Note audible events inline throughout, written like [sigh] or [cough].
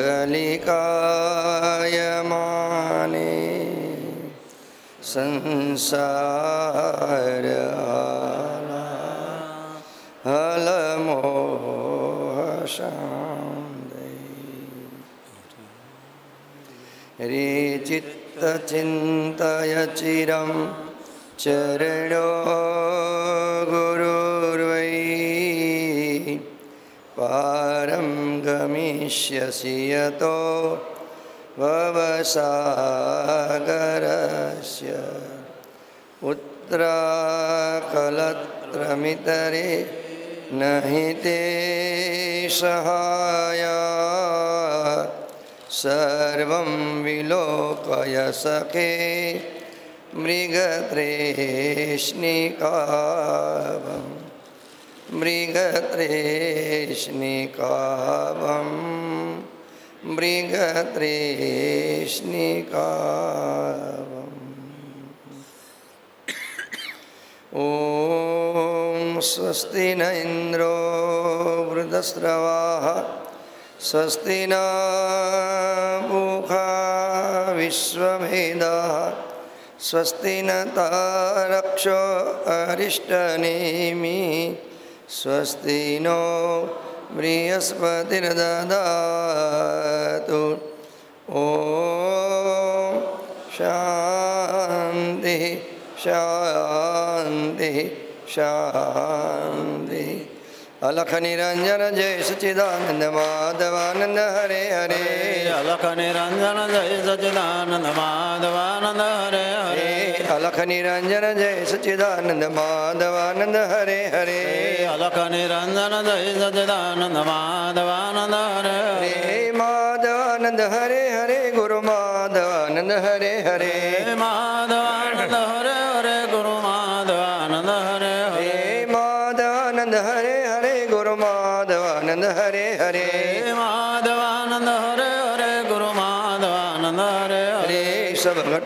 गलिकायमाने संसार हलमोहशान्दै रे चित्तचिन्तय चिरं चरणो गमिष्यसि यतो भवसागरस्य पुत्राकलत्रमितरे न हि ते सहाया सर्वं विलोकय सखे मृगत्रेष्णिकावम् मृगत्रेष्णिकावं। मृगत्रेष्णिकावम् ॐ स्वस्ति न इन्द्रो वृदस्रवाः। स्वस्ति न मुखा विश्वभेदाः स्वस्ति न तारक्षो अरिष्टनेमि स्वस्ति नो बृहस्पतिर्ददातु। ॐ शान्तिः शान्तिः शान्तिः અલખ નિરંજન જય સચિદાનંદ માધવાનંદ હરે હરે અલખ નિરંજન જય સચિદાનંદ માધવાનંદ હરે હરે અલખ નિરંજન જય સચિદાનંદ માધવાનંદ હરે હરે અલખ નિરંજન જય સચિદાનંદ માધવાનંદ હરે હરે માધવાનંદ હરે હરે ગુરુ માધવાનંદ હરે હરે માધવાનંદ હરે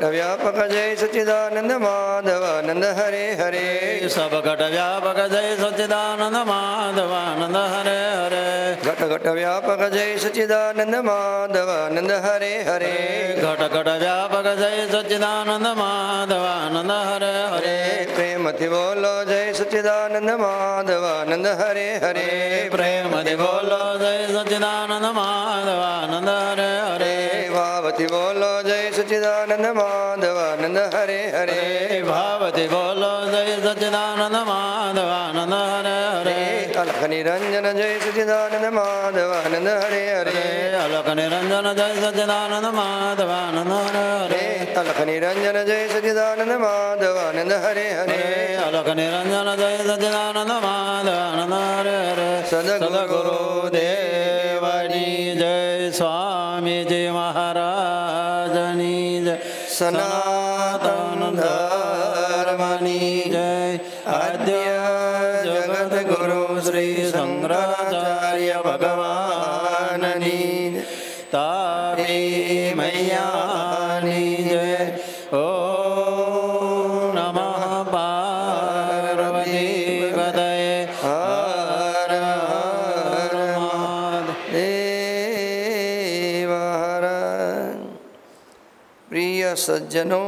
व्यापक जय सच्चिदानन्द माधवानन्द हरे हरे सब घट व्यापक जय सच्चिदानन्द माधवानन्द हरे हरे घट घट व्यापक जय सच्चिदानन्द माधवानन्द हरे हरे घट घट व्यापक जय सच्चिदानन्द माधवानन्द हरे हरे हरे प्रेमति बोलो जय सच्चिदानन्द माधवानन्द हरे हरे प्रेम दि बोलो जय सच्चिदानन्द माधवानन्द हरे हरे हरे ભાવથી બોલો જય સચિદાનંદ માધવાનંદ હરે હરે. ભાવથી બોલો જય સચિદાનંદ માધવાનંદ હરે હરે. અલખ નિરંજન જય સચિદાનંદ માધવાનંદ હરે હરે. અલખ નિરંજન જય સચિદાનંદ માધવાનંદ હરે હરે. અલખ નિરંજન જય સચિદાનંદ માધવાનંદ હરે હરે. અલખ નિરંજન જય સચિદાનંદ માધવાનંદ હરે હરે. સદગુરુ દેવની જય સ્વામી. સ્વામીજી મહારાજની જય. સના સજ્જનો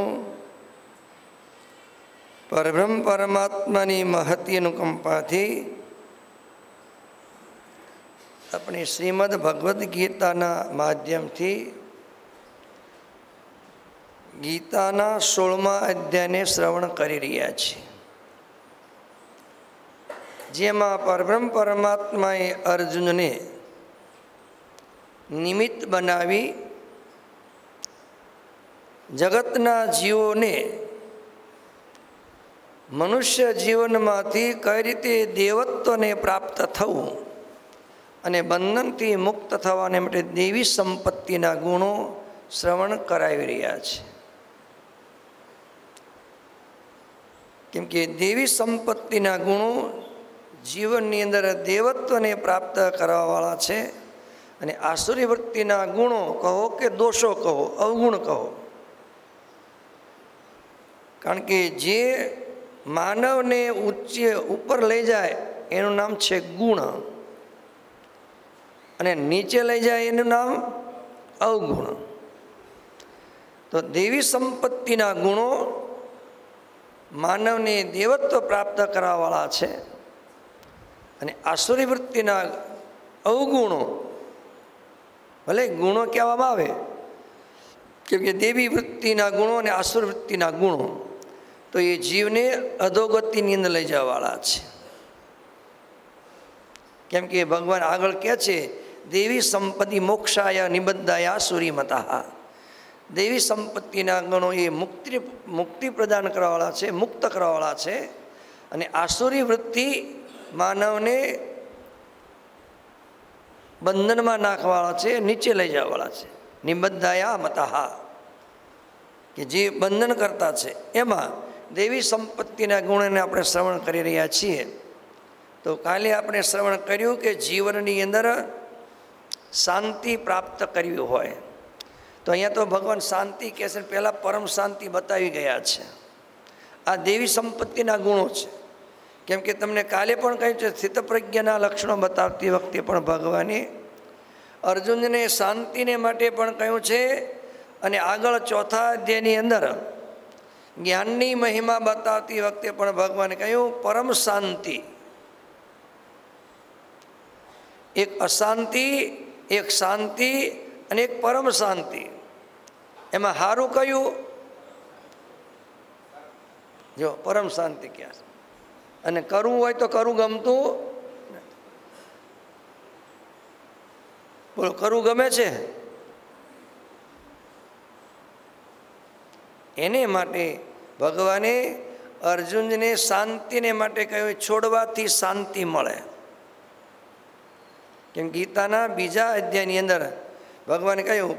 પરબ્રહ્મ પરમાત્માની મહતી અનુકંપાથી આપણે શ્રીમદ ભગવદ્ ગીતાના માધ્યમથી ગીતાના સોળમા અધ્યાયને શ્રવણ કરી રહ્યા છીએ. જેમાં પરબ્રહ્મ પરમાત્માએ અર્જુનને નિમિત્ત બનાવી જગતના જીવોને મનુષ્ય જીવનમાંથી કઈ રીતે દેવત્વને પ્રાપ્ત થવું અને બંધનથી મુક્ત થવાને માટે દેવી સંપત્તિના ગુણો શ્રવણ કરાવી રહ્યા છે. કેમ કે દેવી સંપત્તિના ગુણો જીવનની અંદર દેવત્વને પ્રાપ્ત કરવાવાળા છે અને આસુરી વૃત્તિના ગુણો કહો કે દોષો કહો, અવગુણ કહો કારણ કે જે માનવને ઉચ્ચ ઉપર લઈ જાય, એનું નામ છે ગુણ. અને નીચે લઈ જાય, એનું નામ અવગુણ. તો દેવી સંપત્તિના ગુણો માનવને દેવત્વ પ્રાપ્ત કરવાવાળા છે. અને આસુરી વૃત્તિના અવગુણો, ભલે ગુણો કહેવામાં આવે, કેમ કે દેવી વૃત્તિના ગુણો અને આસુર વૃત્તિના ગુણો. તો એ જીવને અધોગતિની અંદર લઈ જવાવાળા છે. કેમ કે ભગવાન આગળ કહે છે, દેવી સંપત્તિ મોક્ષાય નિબદ્ધાયા સૂર્યમતા દેવી સંપત્તિના ગણો એ મુક્તિ મુક્તિ પ્રદાન કરવાવાળા છે, મુક્ત કરવાવાળા છે. અને આસુરી વૃત્તિ માનવને બંધનમાં નાખવાવાળા છે, નીચે લઈ જવાવાળા છે. નિબદ્ધાયા મતાહા. કે જે બંધન કરતા છે, એમાં દેવી સંપત્તિના ગુણને આપણે શ્રવણ કરી રહ્યા છીએ. તો કાલે આપણે શ્રવણ કર્યું કે જીવનની અંદર શાંતિ પ્રાપ્ત કરવી હોય. તો અહીંયા તો ભગવાન શાંતિ કહે છે, પહેલાં પરમ શાંતિ બતાવી ગયા છે. આ દેવી સંપત્તિના ગુણો છે. કેમ કે તમને કાલે પણ કહ્યું છે સ્થિતપ્રજ્ઞાના લક્ષણો બતાવતી વખતે પણ ભગવાને અર્જુનને શાંતિને માટે પણ કહ્યું છે અને આગળ ચોથા અધ્યાયની અંદર જ્ઞાનની મહિમા બતાવતી વખતે પણ ભગવાને કહ્યું, પરમ શાંતિ. એક અશાંતિ, એક શાંતિ અને એક પરમ શાંતિ. એમાં સારું કયું? જો, પરમ શાંતિ ક્યાં છે? અને કરવું હોય તો કરવું ગમતું? બોલો, કરવું ગમે છે? એને માટે ભગવાને અર્જુનને શાંતિને માટે કહ્યું છોડવાથી શાંતિ મળે. કેમ ગીતાના બીજા અધ્યાયની અંદર ભગવાને કહ્યું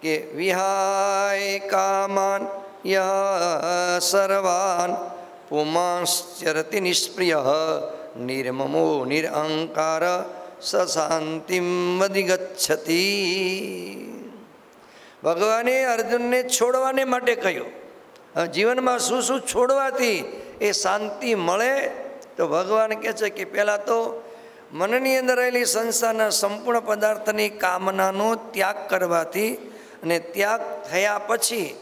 કે, વિહાય કામાન ય સર્વાન પુમાંશ્ચરતિ નિષ્પ્રિય નિર્મમો નિરહંકાર સશાંતિમ વધિગચ્છતિ ભગવાને અર્જુનને છોડવાને માટે કહ્યું. જીવનમાં શું શું છોડવાથી એ શાંતિ મળે? તો ભગવાન કહે છે કે પહેલાં તો મનની અંદર રહેલી સંસારના સંપૂર્ણ પદાર્થની કામનાનો ત્યાગ કરવાથી અને ત્યાગ થયા પછી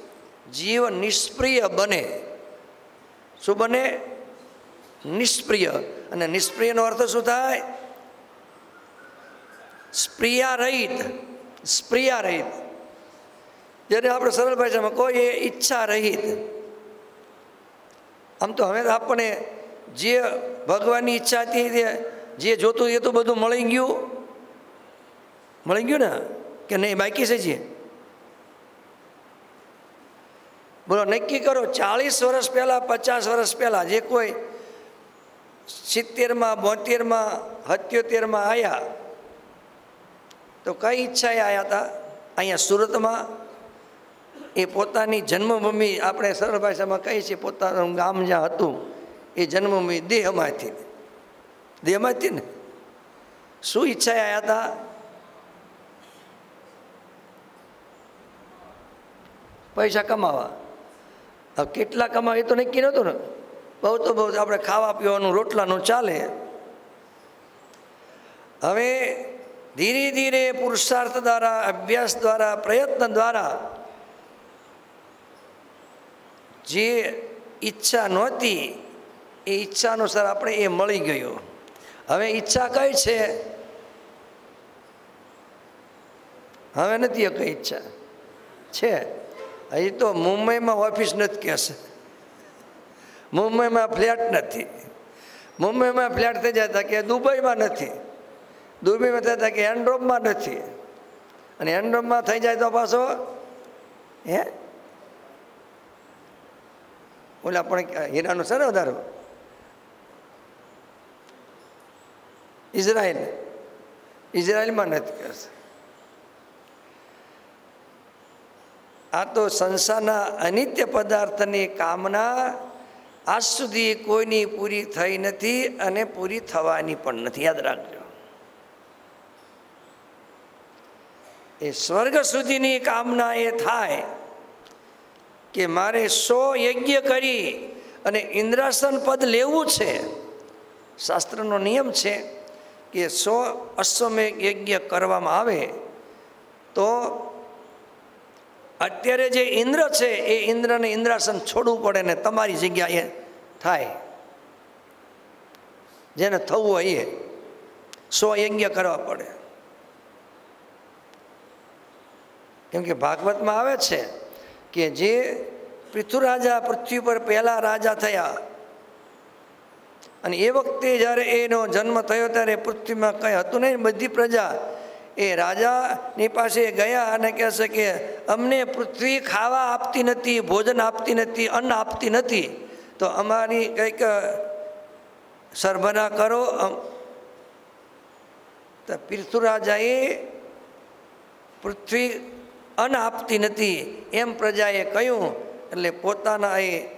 જીવ નિષ્પ્રિય બને. શું બને? નિષ્પ્રિય. અને નિષ્પ્રિયનો અર્થ શું થાય? સ્પ્રિયા રહિત. સ્પ્રિયા રહિત. જેને આપણે સરળ ભાષામાં કોઈ ઈચ્છા રહિત આમ તો હવે આપણને જે ભગવાનની ઈચ્છા હતી તે, જે જોતું એ તો બધું મળી ગયું. મળી ગયું ને? કે નહીં? બાકી છે જે? બોલો, નક્કી કરો, ચાલીસ વર્ષ પહેલાં, પચાસ વર્ષ પહેલાં જે કોઈ સિત્તેરમાં, બોતેરમાં સત્યોતેરમાં આવ્યા તો કઈ ઈચ્છાએ આવ્યા હતા? અહીંયા સુરતમાં એ પોતાની જન્મભૂમિ આપણે સરળ ભાષામાં કહીએ છીએ, પોતાનું ગામ જ્યાં હતું, એ જન્મભૂમિ દેહમાંથી. દેહમાંથી ને? શું ઈચ્છા આવ્યા હતા પૈસા કમાવા. હવે કેટલા કમાવે એ તો નક્કી નહોતું ને. બહુ તો બહુ આપણે ખાવા પીવાનું, રોટલાનું ચાલે. હવે ધીરે ધીરે પુરુષાર્થ દ્વારા, અભ્યાસ દ્વારા, પ્રયત્ન દ્વારા જે ઈચ્છા નહોતી, એ ઈચ્છા અનુસાર આપણે એ મળી ગયું. હવે ઈચ્છા કઈ છે? હવે નથી કઈ ઈચ્છા. છે. હજી તો મુંબઈમાં ઓફિસ નથી કહેશે મુંબઈમાં ફ્લેટ નથી. મુંબઈમાં ફ્લેટ થઈ જતા કે દુબઈમાં નથી. દુબઈમાં થતા કે એન્ડ્રોમમાં નથી. અને એન્ડ્રોમમાં થઈ જાય તો પાછો, હે? ઓલા પણ હીરાનું ને વધારો ઇઝરાયલ. ઇઝરાયલમાં નથી કરશે. આ તો સંસારના અનિત્ય પદાર્થની કામના આજ સુધી કોઈની પૂરી થઈ નથી અને પૂરી થવાની પણ નથી. યાદ રાખજો. એ સ્વર્ગ સુધીની કામના એ થાય. કે મારે સો યજ્ઞ કરી અને ઇન્દ્રાસન પદ લેવું છે. શાસ્ત્રનો નિયમ છે કે સો અશ્વમેઘ યજ્ઞ કરવામાં આવે તો અત્યારે જે ઇન્દ્ર છે એ ઇન્દ્રને ઇન્દ્રાસન છોડવું પડે ને તમારી જગ્યાએ થાય. જેને થવું હોય એ સો યજ્ઞ કરવા પડે. કેમ કે ભાગવતમાં આવે છે કે જે પૃથ્વીરાજા પૃથ્વી પર પહેલા રાજા થયા. અને એ વખતે જ્યારે એનો જન્મ થયો ત્યારે પૃથ્વીમાં કંઈ હતું નહીં. બધી પ્રજા એ રાજાની પાસે ગયા અને કહેશે કે, અમને પૃથ્વી ખાવા આપતી નથી, ભોજન આપતી નથી, અન્ન આપતી નથી. તો અમારી કંઈક સરભના કરો. તો પૃથ્વીરાજાએ પૃથ્વી અન્ન આપતી નથી. એમ પ્રજાએ કહ્યું, એટલે પોતાના એ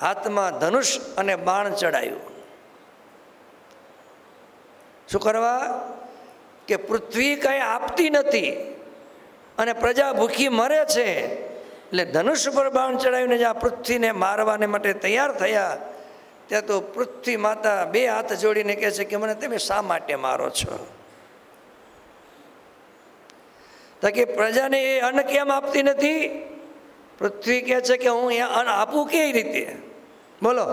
હાથમાં ધનુષ અને બાણ ચડાયું. શું કરવા? કે પૃથ્વી કંઈ આપતી નથી અને પ્રજા ભૂખી મરે છે. એટલે ધનુષ ઉપર બાણ ચડાવીને જ્યાં પૃથ્વીને મારવાને માટે તૈયાર થયા, ત્યાં તો પૃથ્વી માતા બે હાથ જોડીને કહે છે કે, મને તમે શા માટે મારો છો તો કે પ્રજાને એ અન્ન કેમ આપતી નથી? પૃથ્વી કહે છે કે હું એ અન્ન આપું કેવી રીતે? બોલો.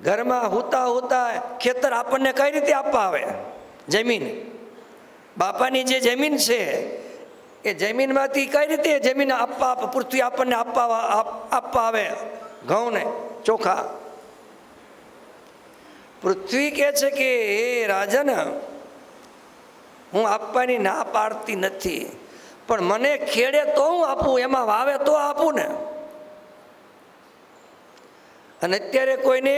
ઘરમાં હોતા હોતા ખેતર આપણને કઈ રીતે આપવા આવે? જમીન. બાપાની જે જમીન છે, એ જમીનમાંથી કઈ રીતે જમીન આપવા પૃથ્વી આપણને આપવા આપવા આવે? ઘઉંને, ચોખા. પૃથ્વી કહે છે કે, હે રાજન હું આપવાની ના પાડતી નથી. પણ મને ખેડે તો હું આપું, એમાં વાવે તો આપું ને. અને અત્યારે કોઈને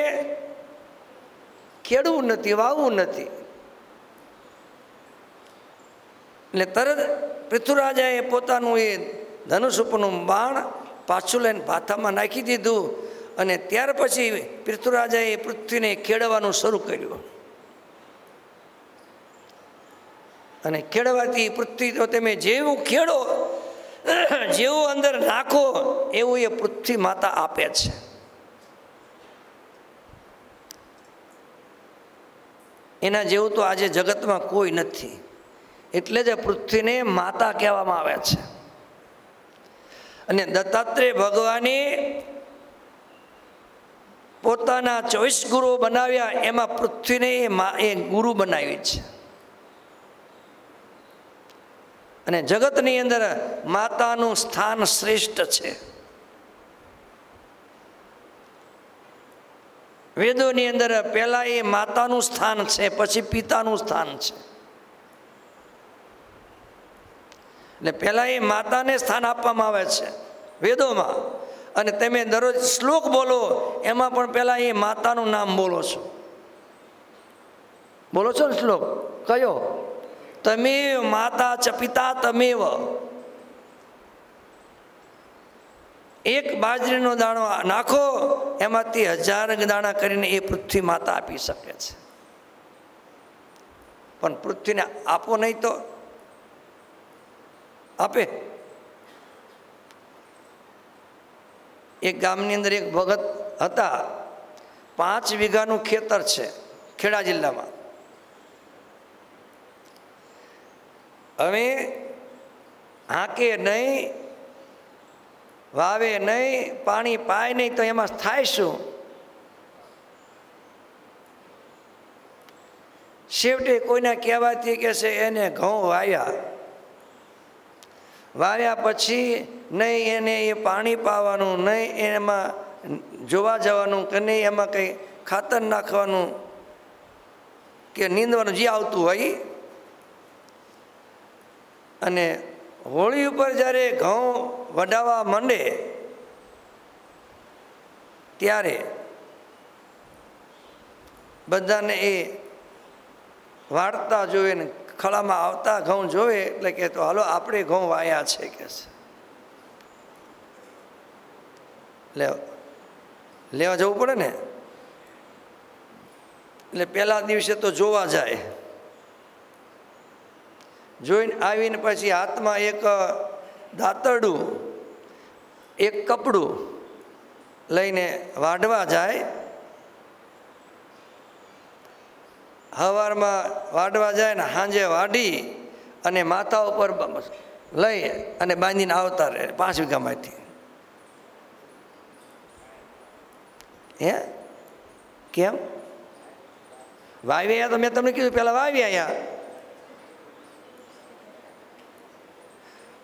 ખેડવું નથી, વાવવું નથી. એટલે તરત પૃથ્વીરાજાએ પોતાનું એ ધનુષ ઉપરનું બાણ પાછું લઈને ભાથામાં નાખી દીધું અને ત્યાર પછી પૃથ્વીરાજાએ પૃથ્વીને ખેડવાનું શરૂ કર્યું. અને ખેડવાથી પૃથ્વી તો તમે જેવું ખેડો, [clears throat] જેવું અંદર નાખો એવું એ પૃથ્વી માતા આપે છે. એના જેવું તો આજે જગતમાં કોઈ નથી. એટલે જ પૃથ્વીને માતા કહેવામાં આવે છે. અને દત્તાત્રેય ભગવાને પોતાના ચોવીસ ગુરુઓ બનાવ્યા, એમાં પૃથ્વીને એ ગુરુ બનાવી છે. અને જગતની અંદર માતાનું સ્થાન શ્રેષ્ઠ છે. વેદોની અંદર પહેલાં એ માતાનું સ્થાન છે, પછી પિતાનું સ્થાન છે. એટલે પહેલાં એ માતાને સ્થાન આપવામાં આવે છે વેદોમાં. અને તમે દરરોજ શ્લોક બોલો, એમાં પણ પહેલાં એ માતાનું નામ બોલો છો. બોલો છો ને શ્લોક? કયો? તમેવ માતા ચ પિતા તમેવ એક બાજરીનો દાણો નાખો, એમાંથી હજાર દાણા કરીને એ પૃથ્વી માતા આપી શકે છે. પણ પૃથ્વીને આપો નહીં તો આપે. એક ગામની અંદર એક ભગત હતા, પાંચ વીઘાનું ખેતર છે ખેડા જિલ્લામાં. હવે હાંકે નહીં, વાવે નહીં, પાણી પાય નહીં તો એમાં થાય શું છેવટે કોઈના કહેવાથી કે એને ઘઉં વાવ્યા વાવ્યા પછી નહીં એને એ પાણી પાવાનું, નહીં એમાં જોવા જવાનું કે નહીં એમાં કંઈ ખાતર નાખવાનું કે નીંદવાનું, જે આવતું હોય. અને હોળી ઉપર જ્યારે ઘઉં વડાવવા માંડે, ત્યારે બધાને એ વાળતા જોવે ને ખળામાં આવતા ઘઉં જોવે એટલે કે તો, હાલો, આપણે ઘઉં વાયા છે, કે છે. લેવા લેવા જવું પડે ને? એટલે પહેલા દિવસે તો જોવા જાય. જોઈને આવીને પછી હાથમાં એક દાંતરડું, એક કપડું લઈને વાઢવા જાય. હવારમાં વાઢવા જાય ને સાંજે વાઢી અને માથા ઉપર લઈ અને બાંધીને આવતા રહે પાંચ વીઘામાંથી. હે? કેમ? વાવ્યા તો મેં તમને કીધું પહેલાં વાવ્યા આવ્યા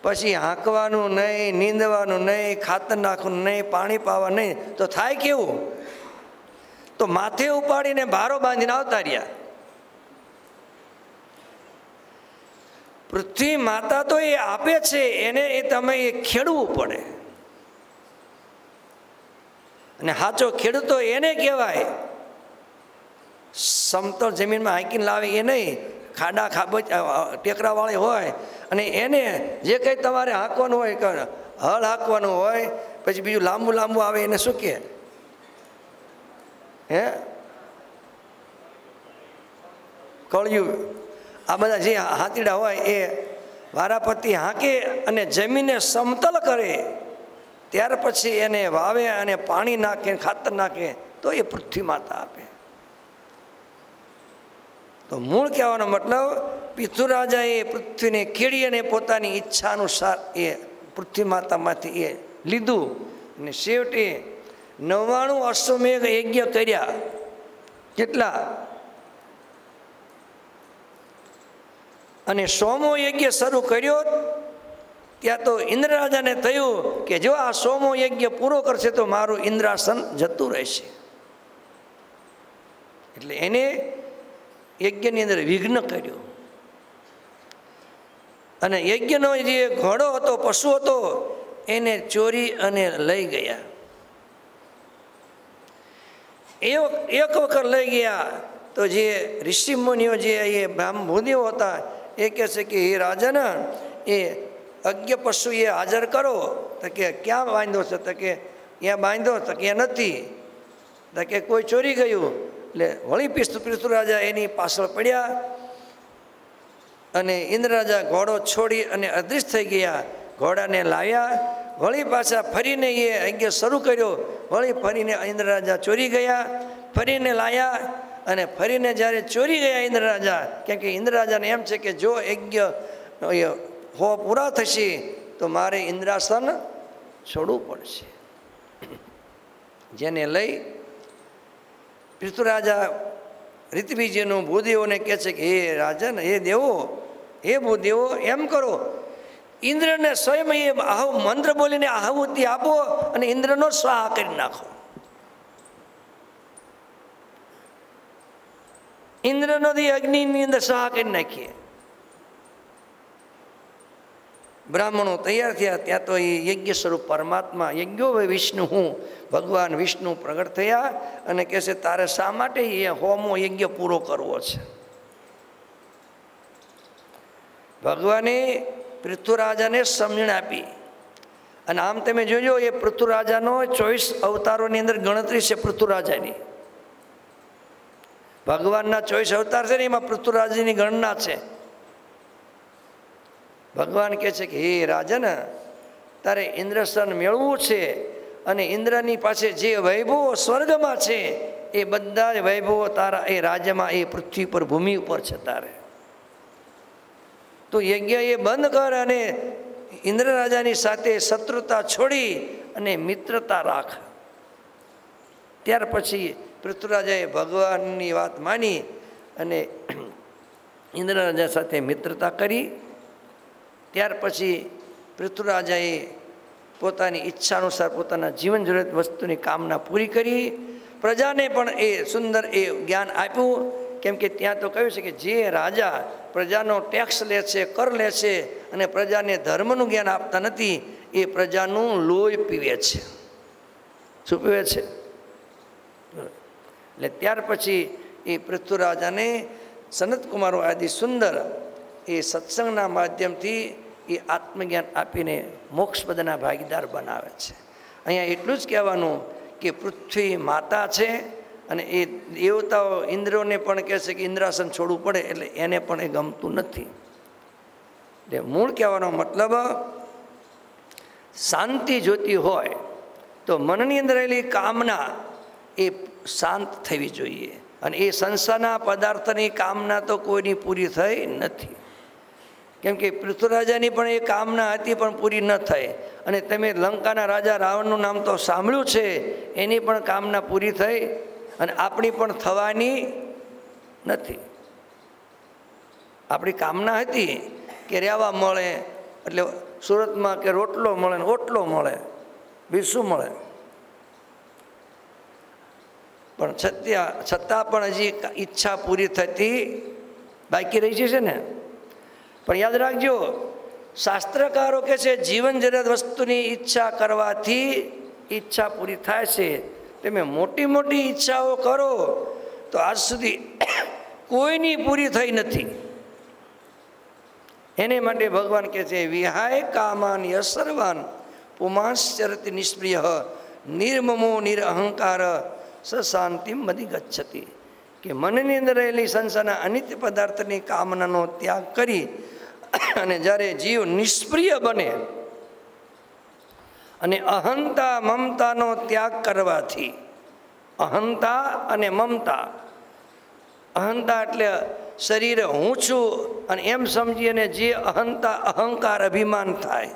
પછી હાંકવાનું નહીં, નીંદવાનું નહીં, ખાતર નાખવાનું નહીં, પાણી પાવા નહીં, તો થાય કેવું? તો માથે ઉપાડીને ભારો બાંધીને આવતા રહ્યા. પૃથ્વી માતા તો એ આપે છે, એને એ તમે એ ખેડવું પડે. અને સાચો ખેડૂતો એને કહેવાય. સમતળ જમીનમાં હાંકીને લાવે એ નહીં ખાડા ખાબોચ ટેકરાવાળી હોય અને એને જે કંઈ તમારે હાંકવાનું હોય કે હળ હાંકવાનું હોય, પછી બીજું લાંબુ લાંબુ આવે એને શું કહે હે? કળિયું આ બધા જે હાથીડા હોય એ વારાપતિ હાંકે અને જમીનને સમતલ કરે. ત્યાર પછી એને વાવે અને પાણી નાખે, ખાતર નાખે, તો એ પૃથ્વી માતા આપે. તો મૂળ કહેવાનો મતલબ પિતૃરાજાએ પૃથ્વીને કેળી અને પોતાની ઈચ્છા અનુસાર એ પૃથ્વી માતામાંથી એ લીધું અને છેવટે નવ્વાણું અશ્વમેઘ યજ્ઞ કર્યા. કેટલા? અને સોમો યજ્ઞ શરૂ કર્યો. ત્યાં તો ઇન્દ્રરાજાને થયું કે જો આ સોમો યજ્ઞ પૂરો કરશે તો મારું ઇન્દ્રાસન જતું રહેશે. એટલે એને યજ્ઞની અંદર વિઘ્ન કર્યું. અને યજ્ઞનો જે ઘોડો હતો, પશુ હતો, એને ચોરી અને લઈ ગયા. એ એક વખત લઈ ગયા તો જે ઋષિ મુનિઓ જે એ બ્રાહ્મુનિઓ હતા, એ કહે છે કે એ રાજાના, એ અજ્ઞ પશુ એ હાજર કરો. તો કે, ક્યાં બાંધો છે? તો કે ત્યાં બાંધ્યો તો કે નથી? તો કે, કોઈ ચોરી ગયું. એટલે વળી પિસ્તુ પિસ્તુ રાજા એની પાછળ પડ્યા અને ઇન્દ્રરાજા ઘોડો છોડી અને અદૃશ્ય થઈ ગયા. ઘોડાને લાવ્યા. વળી પાછા ફરીને એ યજ્ઞ શરૂ કર્યો. વળી ફરીને ઇન્દ્રરાજા ચોરી ગયા. ફરીને લાયા અને ફરીને જ્યારે ચોરી ગયા ઇન્દ્રરાજા, કેમ કે ઇન્દ્રરાજાને એમ છે કે જો યજ્ઞ હો પૂરા થશે, તો મારે ઇન્દ્રાસન છોડવું પડશે. જેને લઈ પિતૃરાજા રીતબીજીનું ભૂદેવોને કહે છે કે, હે રાજન, હે દેવો, હે ભૂદેવો, એમ કરો. ઇન્દ્રને સ્વયં એ આહુ મંત્ર બોલીને આહુતિ આપો અને ઇન્દ્રનો સ્વાહ કરી નાખો. ઇન્દ્રનો અગ્નિની અંદર સ્વાહ કરી નાખીએ. બ્રાહ્મણો તૈયાર થયા, ત્યાં તો એ યજ્ઞ સ્વરૂપ પરમાત્મા, યજ્ઞો વે વિષ્ણુ હું, ભગવાન વિષ્ણુ પ્રગટ થયા અને કહે છે, તારે શા માટે એ હોમો યજ્ઞ પૂરો કરવો છે? ભગવાને પૃથ્વીરાજાને સમજણ આપી. અને આમ તમે જોજો, એ પૃથ્વીરાજાનો ચોવીસ અવતારોની અંદર ગણતરી છે પૃથ્વીરાજાની. ભગવાનના ચોવીસ અવતાર છે ને, એમાં પૃથ્વીરાજની ગણના છે. ભગવાન કહે છે કે, હે રાજન, તારે ઇન્દ્રસન મેળવવું છે અને ઇન્દ્રની પાસે જે વૈભવો સ્વર્ગમાં છે, એ બધા જ વૈભવો તારા એ રાજ્યમાં, એ પૃથ્વી પર ભૂમિ ઉપર છે તારે. તો યજ્ઞ એ બંધ કર અને ઇન્દ્ર રાજાની સાથે શત્રુતા છોડી અને મિત્રતા રાખ. ત્યાર પછી પૃથ્વીરાજાએ ભગવાનની વાત માની અને ઇન્દ્ર રાજા સાથે મિત્રતા કરી. ત્યાર પછી પૃથ્વીરાજાએ પોતાની ઈચ્છા અનુસાર પોતાના જીવન જરૂરિયાત વસ્તુની કામના પૂરી કરી. પ્રજાને પણ એ સુંદર એ જ્ઞાન આપ્યું. કેમ કે ત્યાં તો કહ્યું છે કે જે રાજા પ્રજાનો ટેક્સ લે છે, કર લે છે અને પ્રજાને ધર્મનું જ્ઞાન આપતા નથી, એ પ્રજાનું લોહી પીવે છે. શું પીવે છે? એટલે ત્યાર પછી એ પૃથ્વીરાજાને સનતકુમારો આદિ સુંદર એ સત્સંગના માધ્યમથી એ આત્મજ્ઞાન આપીને મોક્ષપદના ભાગીદાર બનાવે છે. અહીંયા એટલું જ કહેવાનું કે પૃથ્વી માતા છે અને એ દેવતાઓ ઇન્દ્રોને પણ કહે છે કે ઇન્દ્રાસન છોડવું પડે એટલે એને પણ એ ગમતું નથી. એટલે મૂળ કહેવાનો મતલબ શાંતિ જોતી હોય તો મનની અંદર રહેલી કામના એ શાંત થવી જોઈએ અને એ સંસારના પદાર્થની કામના તો કોઈની પૂરી થઈ નથી. કેમ કે પૃથ્વરાજાની પણ એ કામના હતી પણ પૂરી ન થઈ. અને તમે લંકાના રાજા રાવણનું નામ તો સાંભળ્યું છે, એની પણ કામના પૂરી થઈ અને આપણી પણ થવાની નથી. આપણી કામના હતી કે રહેવા મળે, એટલે સુરતમાં કે રોટલો મળે ને ઓટલો મળે બીજું શું મળે. પણ છતાં છતાં પણ હજી ઈચ્છા પૂરી થતી બાકી રહી છે ને? પણ યાદ રાખજો, શાસ્ત્રકારો કે છે જીવન જરૂરિયાત વસ્તુની ઈચ્છા કરવાથી ઈચ્છા પૂરી થાય છે. તમે મોટી મોટી ઈચ્છાઓ કરો, તો આજ સુધી કોઈની પૂરી થઈ નથી. એને માટે ભગવાન કહે છે, વિહાય કામાન અસરવાન પુમાંશ્ચરતિ નિષ્પ્રિય, નિર્મમો નિરઅહંકાર શાંતિ મધી ગચ્છતી. કે મનની અંદર રહેલી સંસારના અનિત્ય પદાર્થની કામનાનો ત્યાગ કરી અને જ્યારે જીવ નિષ્પ્રિય બને અને અહંતા મમતાનો ત્યાગ કરવાથી, અહંતા અને મમતા, અહંતા એટલે શરીરે હું છું અને એમ સમજીને જે અહંતા અહંકાર અભિમાન થાય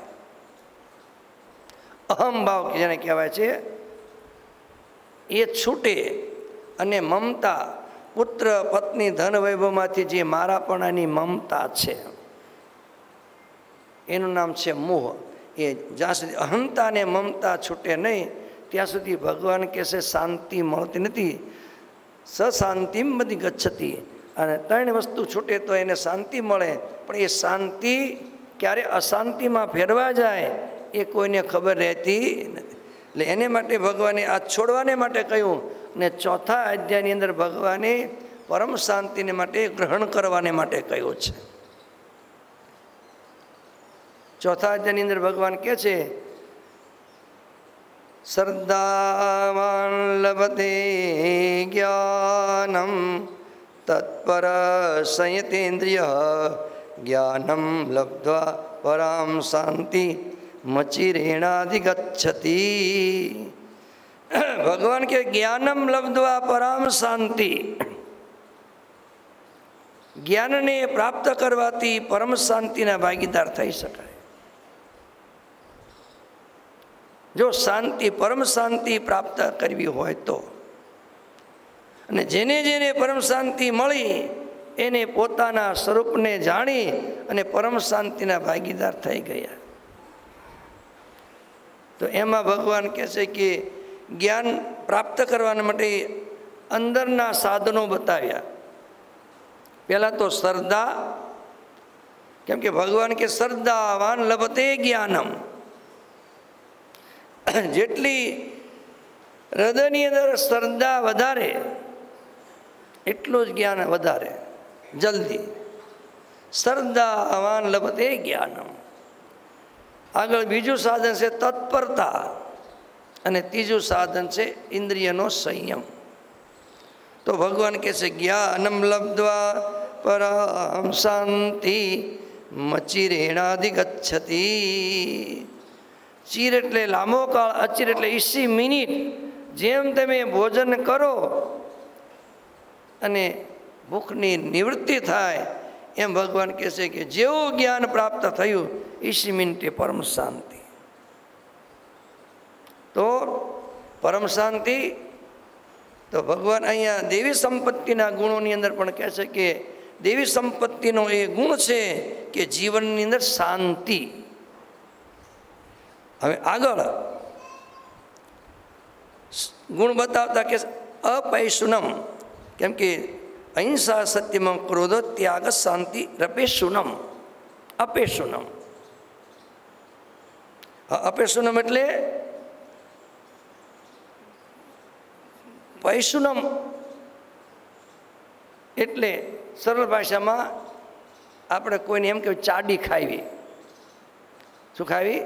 અહમભાવ જેને કહેવાય છે, એ છૂટે અને મમતા પુત્ર, પત્ની, ધન વૈભવમાંથી જે મારાપણાની મમતા છે. એનું નામ છે મોહ. એ જ્યાં સુધી અહંતા અને મમતા છૂટે નહીં, ત્યાં સુધી ભગવાન કહેશે, શાંતિ મળતી નથી. સશાંતિમ બધી ગચ્છતી. અને ત્રણ વસ્તુ છૂટે તો એને શાંતિ મળે. પણ એ શાંતિ ક્યારે અશાંતિમાં ફેરવા જાય, એ કોઈને ખબર રહેતી નથી. એટલે એને માટે ભગવાને આ છોડવાને માટે કહ્યું ને ચોથા અધ્યાયની અંદર ભગવાને પરમ શાંતિને માટે ગ્રહણ કરવાને માટે કહ્યું છે. ચોથા અધ્યાયની અંદર ભગવાન કહે છે, શ્રદ્ધાવાન લભતે જ્ઞાનમ તત્પર સંયતેન્દ્રિય જ્ઞાનમ લબ્ધ્વા પરામ શાંતિ મચિરેણાધિગચ્છતિ. ભગવાન કે જ્ઞાનમ લબ્ધવા પરામ શાંતિ. જ્ઞાનને પ્રાપ્ત કરવાથી પરમ શાંતિના ભાગીદાર થઈ શકાય. જો શાંતિ, પરમ શાંતિ પ્રાપ્ત કરવી હોય તો. અને જેને જેને પરમ શાંતિ મળી, એને પોતાના સ્વરૂપને જાણી અને પરમ શાંતિના ભાગીદાર થઈ ગયા. તો એમાં ભગવાન કહે છે કે જ્ઞાન પ્રાપ્ત કરવાના માટે અંદરના સાધનો બતાવ્યા. પહેલાં તો શ્રદ્ધા, કેમ કે ભગવાન કે શ્રદ્ધાવાન લભતે જ્ઞાનમ. [coughs] જેટલી હૃદયની અંદર શ્રદ્ધા વધારે, એટલું જ જ્ઞાન વધારે, જલ્દી. શ્રદ્ધા અમાન લભત લભતે જ્ઞાનમ. આગળ બીજું સાધન છે તત્પરતા અને ત્રીજું સાધન છે ઇન્દ્રિયનો સંયમ. તો ભગવાન કહે છે, જ્ઞાનમ લબ્ધવા પરામ શાંતિ મચિરેણાધિ ગચ્છતિ ચીર એટલે લાંબો કાળ, અચીર એટલે ઈસી મિનિટ. જેમ તમે ભોજન કરો અને ભૂખની નિવૃત્તિ થાય, એમ ભગવાન કહે છે કે જેવું જ્ઞાન પ્રાપ્ત થયું ઈસી મિનિટે પરમ શાંતિ. તો પરમ શાંતિ, તો ભગવાન અહીંયા દેવી સંપત્તિના ગુણોની અંદર પણ કહે છે કે દેવી સંપત્તિનો એ ગુણ છે કે જીવનની અંદર શાંતિ. હવે આગળ. ગુણ બતાવતા કે અપૈશુનમ. કેમ કે અહિંસા સત્યમાં ક્રોધ, ત્યાગ, શાંતિ, રપેશુનમ. અપેશુનમ. અપેશુનમ એટલે પૈશુનમ. એટલે સરળ ભાષામાં આપણે કોઈને એમ કે ચાડી ખાવી. શું ખાવી?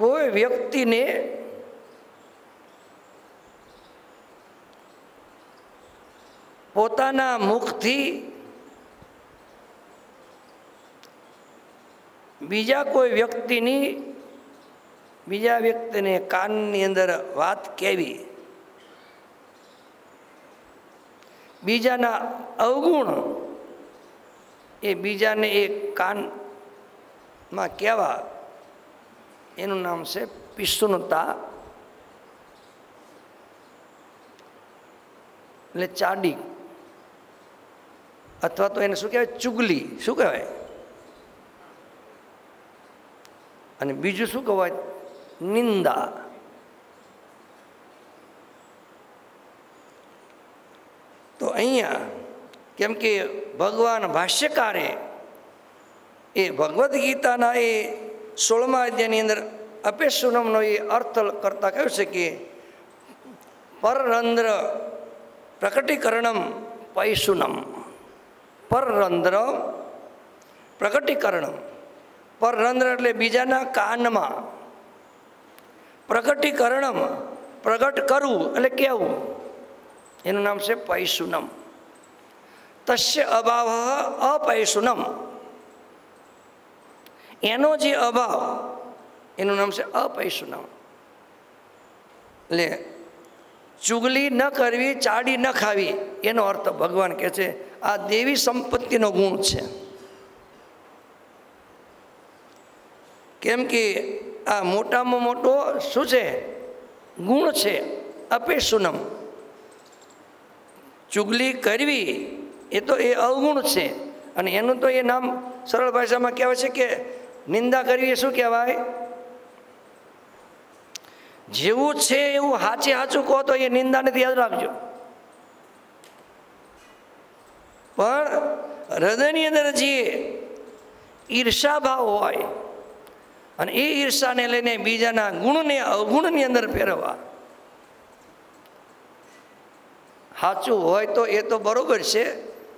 કોઈ વ્યક્તિને પોતાના મુખથી બીજા કોઈ વ્યક્તિની, બીજા વ્યક્તિને કાનની અંદર વાત કહેવી બીજાના અવગુણ એ બીજાને એ કાનમાં કહેવા એનું નામ છે પિસ્તુનતા એટલે ચાડી. અથવા તો એને શું કહેવાય? ચુગલી. શું કહેવાય? અને બીજું શું કહેવાય? નિંદા. તો અહીંયા કેમ કે ભગવાન ભાષ્યકારે એ ભગવદ્ ગીતાના એ સોળમા અધ્યાયની અંદર અપેશુનમનો એ અર્થ કરતાં કહ્યું છે કે પરરંધ્ર પ્રકટીકરણમ પૈશુનમ. પરરંધ્ર પ્રકટીકરણમ. પરરંધ્ર એટલે બીજાના કાનમાં. પ્રગટીકરણમ પ્રગટ કરવું એટલે કહેવું. એનું નામ છે પૈશુનમ. તસ્ય અભાવ અપૈશુનમ. એનો જે અભાવ, એનું નામ છે અપૈસુનાવ. એટલે ચુગલી ન કરવી, ચાડી ન ખાવી, એનો અર્થ ભગવાન કહે છે, આ દેવી સંપત્તિનો ગુણ છે. કેમ કે આ મોટામાં મોટો શું છે? ગુણ છે અપેશુનમ ચુગલી કરવી, એ તો એ અવગુણ છે. અને એનું તો એ નામ સરળ ભાષામાં કહેવાય છે કે નિંદા કરવી એ શું કહેવાય? જેવું છે એવું હાચે હાચું કહો તો એ નિંદા નથી યાદ રાખજો. પણ હૃદયની અંદર જે ઈર્ષા ભાવ હોય અને એ ઈર્ષાને લઈને બીજાના ગુણને અવગુણની અંદર ફેરવવા. સાચું હોય તો એ તો બરાબર છે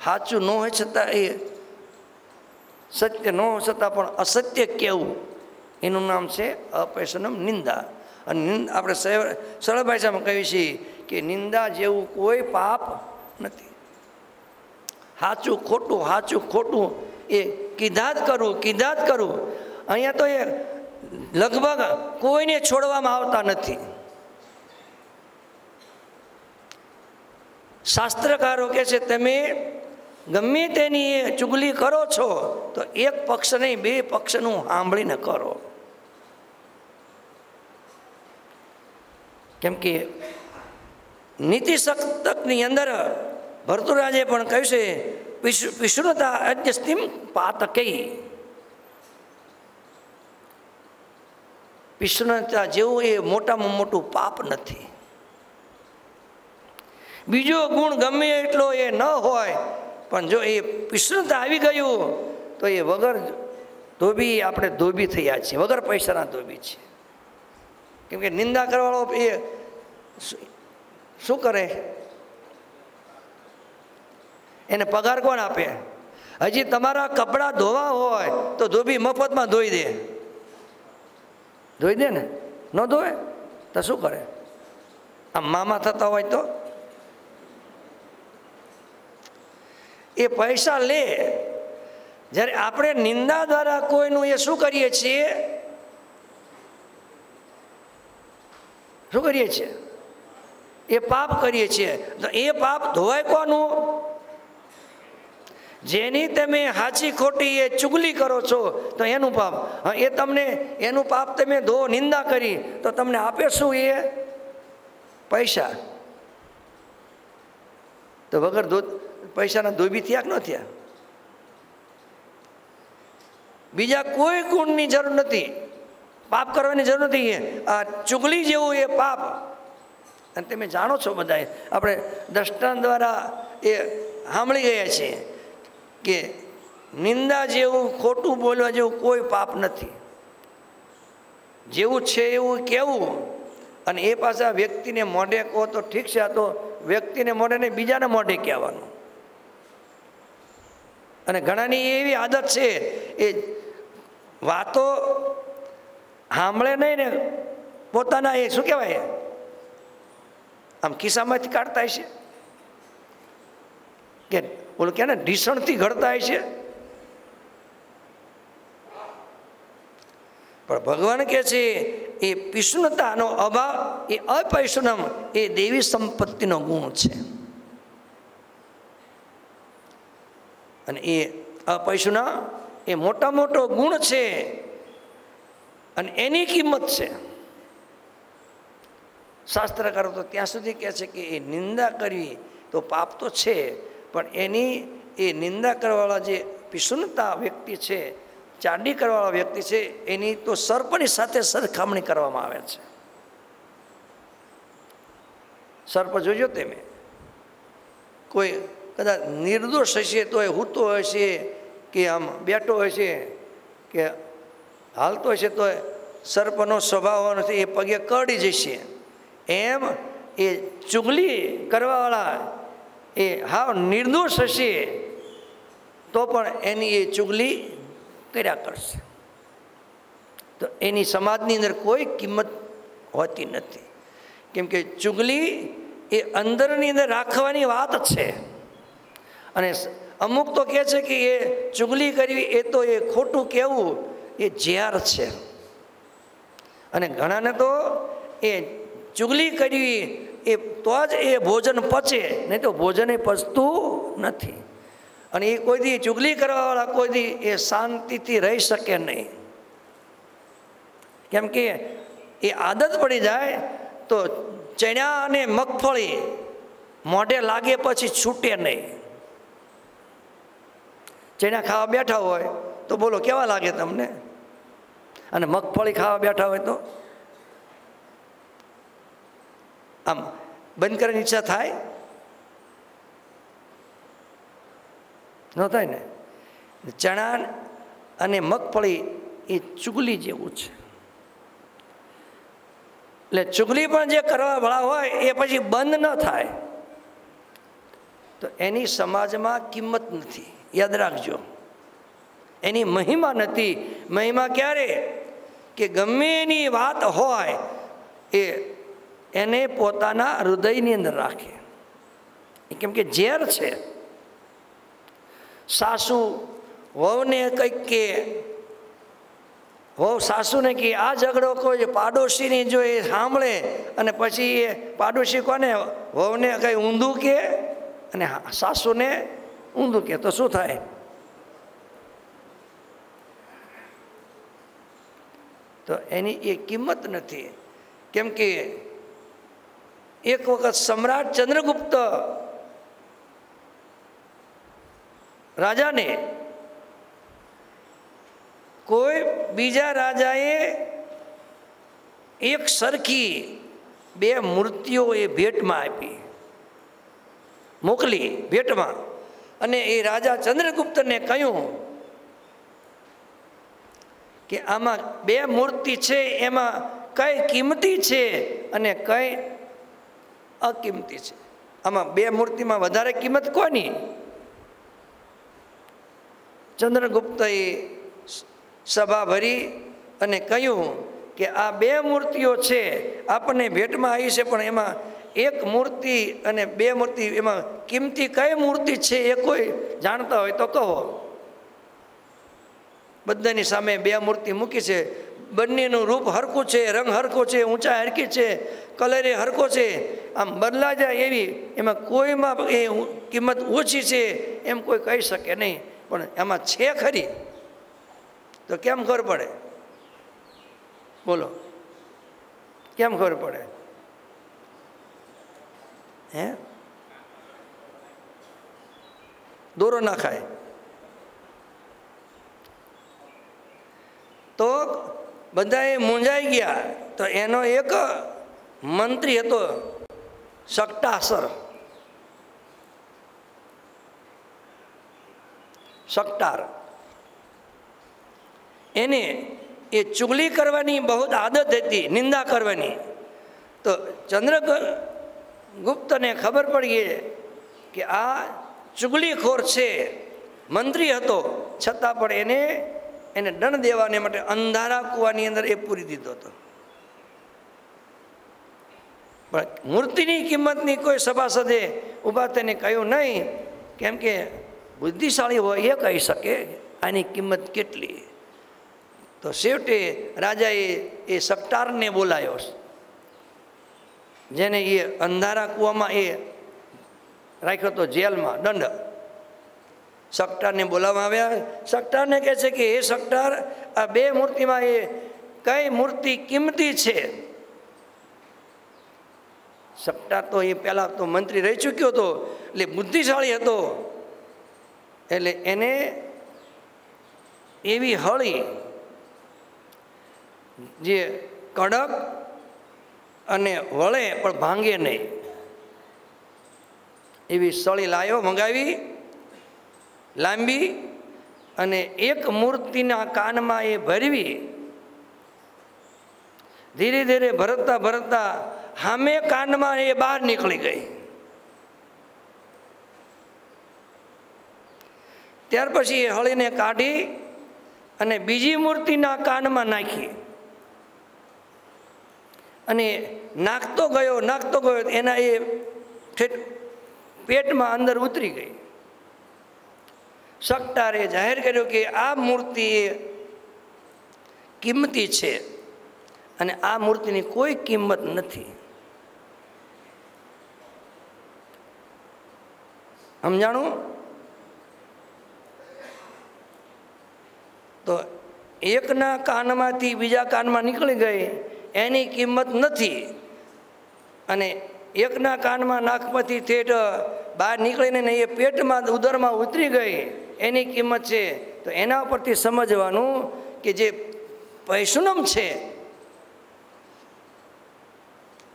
સાચું ન હોય છતાં એ સત્ય ન હોતા પણ અસત્ય કહેવું એનું નામ છે અપેશનમ નિંદા. અને નિંદા આપણે સરળ ભાષામાં કહીએ છીએ કે નિંદા જેવું કોઈ પાપ નથી. સાચું ખોટું સાચું ખોટું એ કીધા જ કરવું કીધા જ કરવું અહીંયા તો એ લગભગ કોઈને છોડવામાં આવતા નથી. શાસ્ત્રકારો કહે છે, તમે ગમે તેની એ ચુગલી કરો છો, તો એક પક્ષ નહીં, બે પક્ષનું સાંભળીને કરો. કેમ કે નીતિ સપ્તકની અંદર ભરતુરાજે પણ કહ્યું છે વિષ્ણુતા પાત પાતકઈ. વિષ્ણુતા જેવું એ મોટામાં મોટું પાપ નથી. બીજો ગુણ ગમે એટલો એ ન હોય પણ જો એ વિષ્ણુતા આવી ગયું, તો એ વગર ધોબી આપણે ધોબી થયા છીએ, વગર પૈસાના ધોબી છે કેમ કે નિંદા કરવાળો એ શું કરે? એને પગાર કોણ આપે? હજી તમારા કપડાં ધોવા હોય, તો ધોબી મફતમાં ધોઈ દે. ધોઈ દે ને? ન ધોવે? તો શું કરે? આમ મામા થતા હોય તો? એ પૈસા લે. જ્યારે આપણે નિંદા દ્વારા કોઈનું એ શું કરીએ છીએ? શું કરીએ છીએ? એ પાપ કરીએ છીએ. તો એ પાપ ધોવાય કોનું? જેની તમે હાચી ખોટી એ ચુગલી કરો છો, તો એનું પાપ. એ તમને, એનું પાપ તમે ધો, નિંદા કરી, તો તમને આપે શું એ? પૈસા. તો વગર ધો પૈસાના ધોબી થયા કે ન થયા? બીજા કોઈ ગુણની જરૂર નથી. પાપ કરવાની જરૂર નથી આ ચુગલી જેવું એ પાપ. અને તમે જાણો છો બધાએ આપણે દ્રષ્ટાંત દ્વારા એ સાંભળી ગયા છીએ કે નિંદા જેવું, ખોટું બોલવા જેવું કોઈ પાપ નથી. જેવું છે એવું કહેવું અને એ પાછા વ્યક્તિને મોઢે કહો તો ઠીક છે, આ તો વ્યક્તિને મોઢે નહીં, બીજાને મોઢે કહેવાનું. અને ઘણાની એવી આદત છે, એ વાતો સાંભળે નહીં ને, પોતાના એ શું કહેવાય? આમ ખિસ્સામાંથી કાઢતા હશે. કે ઓલું કે ને, ઢીસણથી ઘડતા હશે. પણ ભગવાન કહે છે, એ પિષ્ણતાનો અભાવ, એ અપૈષ્ણમ એ દેવી સંપત્તિનો ગુણ છે. અને એ અપૈષ્ણ એ મોટા મોટો ગુણ છે અને એની કિંમત છે. શાસ્ત્રકારો તો ત્યાં સુધી કહે છે કે એ નિંદા કરવી તો પાપ તો છે, પણ એની એ નિંદા કરવાવાળા જે પિશુનતા વ્યક્તિ છે, ચાંડી કરવાવાળા વ્યક્તિ છે, એની તો સર્પની સાથે સરખામણી કરવામાં આવે છે. સર્પ જોજો તમે. કોઈ કદાચ નિર્દોષ હશે તોય હૂતો હશે કે આમ બેઠો હશે કે હાલતો હશે તોય સર્પનો સ્વભાવ નથી, એ પગે કરડી જશે. એમ એ ચુગલી કરવાવાળા એ હાવ નિર્દોષ હશે તો પણ એની એ ચુગલી કર્યા કરશે. તો એની સમાજની અંદર કોઈ કિંમત હોતી નથી. કેમ કે ચુગલી એ અંદરની અંદર રાખવાની વાત છે. અને અમુક તો કહે છે કે એ ચુગલી કરવી એ તો એ ખોટું કહેવું, એ ઝેર છે. અને ઘણાને તો એ ચુગલી કરવી એ તો જ એ ભોજન પચે, નહીં તો ભોજન એ પચતું નથી. અને એ કોઈ દી ચુગલી કરવાવાળા કોઈ દી એ શાંતિથી રહી શકે નહીં. કેમ કે એ આદત પડી જાય તો ચણ્યા અને મગફળી મોઢે લાગે પછી છૂટે નહીં. ચણા ખાવા બેઠા હોય તો બોલો, કેવા લાગે તમને? અને મગફળી ખાવા બેઠા હોય તો? આમ, બંધ કરવાની ઈચ્છા થાય? ન થાય ને? ચણા અને મગફળી એ ચુગલી જેવું છે. એટલે ચુગલી પણ જે કરવાવાળા હોય, એ પછી બંધ ન થાય. તો એની સમાજમાં કિંમત નથી. યાદ રાખજો. એની મહિમા નથી. મહિમા ક્યારે? કે ગમે એની વાત હોય, એ એને પોતાના હૃદયની અંદર રાખે. કેમ કે ઝેર છે. સાસુ વહુને કંઈક કે, વહુ સાસુને કે, આ ઝઘડો કોઈ પાડોશીની જો એ સાંભળે અને પછી એ પાડોશી કોને? વહુને કંઈ ઊંધું કે, અને સાસુને ઊંધું કે તો શું થાય તો એની એ કિંમત નથી કેમ કે એક વખત સમ્રાટ ચંદ્રગુપ્ત રાજાને કોઈ બીજા રાજાએ એક સરખી બે મૂર્તિઓ એ ભેટમાં આપી મોકલી ભેટમાં અને એ રાજા ચંદ્રગુપ્તને કહ્યું કે આમાં બે મૂર્તિ છે, એમાં કઈ કિંમતી છે અને કઈ અકિંમતી છે. આમાં બે મૂર્તિમાં વધારે કિંમત કોની? ચંદ્રગુપ્તએ સભા ભરી અને કહ્યું કે આ બે મૂર્તિઓ છે, આપણને ભેટમાં આવી છે, પણ એમાં એક મૂર્તિ અને બે મૂર્તિ, એમાં કિંમતી કઈ મૂર્તિ છે એ કોઈ જાણતા હોય તો કહો. બધાની સામે બે મૂર્તિ મૂકી છે. બંનેનું રૂપ હરખું છે, રંગ હરખો છે, ઊંચા હરકી છે, કલરે હરખો છે. આમ બદલા જાય એવી, એમાં કોઈમાં એ કિંમત ઓછી છે એમ કોઈ કહી શકે નહીં. પણ એમાં છે ખરી. તો કેમ ખબર પડે? બોલો. કેમ ખબર પડે? હે? દોરો ના ખાય. તો બધાએ મૂંઝાઈ ગયા. તો એનો એક મંત્રી હતો સટ્ટાસર સટ્ટાર એને એ ચુગલી કરવાની બહુ આદત હતી, નિંદા કરવાની. તો ચંદ્રગુપ્ત ગુપ્તને ખબર પડી કે આ ચુગલીખોર છે, મંત્રી હતો. છતાં પણ એને એને દંડ દેવાને માટે અંધારા કૂવાની અંદર એ પૂરી દીધો હતો. પણ મૂર્તિની કિંમતની કોઈ સભાસદે ઊભા તેને કહ્યું નહીં, કેમ કે બુદ્ધિશાળી હોય એ કહી શકે આની કિંમત કેટલી. તો છેવટે રાજાએ એ સપ્ટારને બોલાયો. જેને એ અંધારા કૂવામાં એ રાખ્યો હતો જેલમાં, દંડ. સટ્ટારને બોલાવવામાં આવ્યા. સટ્ટારને કહે છે કે એ સટ્ટાર આ બે મૂર્તિમાં એ કઈ મૂર્તિ કિંમતી છે? સટ્ટાર તો એ પહેલાં તો મંત્રી રહી ચૂક્યો હતો, એટલે બુદ્ધિશાળી હતો. એટલે એને એવી હળી જે કડક અને વળે પણ ભાંગે નહીં. એવી સળી લાયો, મંગાવી, લાંબી અને એક મૂર્તિના કાનમાં એ ભરવી. ધીરે ધીરે ભરતા ભરતા હામે કાનમાં એ બહાર નીકળી ગઈ. ત્યાર પછી એ હળીને કાઢી અને બીજી મૂર્તિના કાનમાં નાખી. અને નાખતો ગયો નાખતો ગયો, એના એ પેટમાં અંદર ઉતરી ગઈ. સટ્ટારે જાહેર કર્યું કે આ મૂર્તિ કિંમતી છે અને આ મૂર્તિની કોઈ કિંમત નથી. સમજાણું? તો એકના કાનમાંથી બીજા કાનમાં નીકળી ગઈ. એની કિંમત નથી. અને એકના કાનમાં નાખવાથી થેઠ બહાર નીકળીને ને એ પેટમાં ઉદરમાં ઉતરી ગઈ, એની કિંમત છે. તો એના પરથી સમજવાનું કે જે પૈસુનમ છે,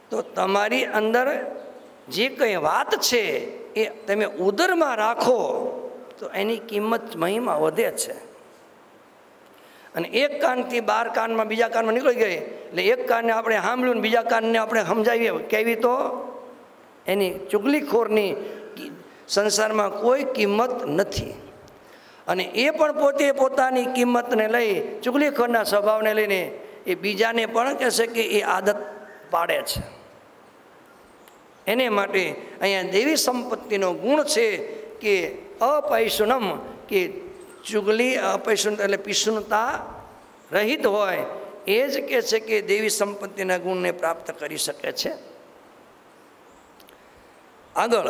તો તમારી અંદર જે કંઈ વાત છે એ તમે ઉદરમાં રાખો, તો એની કિંમત મહિમા વધે છે. અને એક કાનથી બાર કાનમાં બીજા કાનમાં નીકળી ગઈ. એટલે એક કાનને આપણે સાંભળ્યું ને બીજા કાનને આપણે સમજાવીએ. કેવી તો? એની ચુગલીખોરની સંસારમાં કોઈ કિંમત નથી. અને એ પણ પોતે પોતાની કિંમતને લઈ ચુગલીખોરના સ્વભાવને લઈને એ બીજાને પણ કહેશે કે એ આદત પાડે છે. એને માટે અહીંયા દેવી સંપત્તિનો ગુણ છે કે અપૈશુનમ કે ચુગલી અપૈશુન એટલે પીશુનતા રહિત હોય, એ જ કહે છે કે દેવી સંપત્તિના ગુણને પ્રાપ્ત કરી શકે છે. આગળ,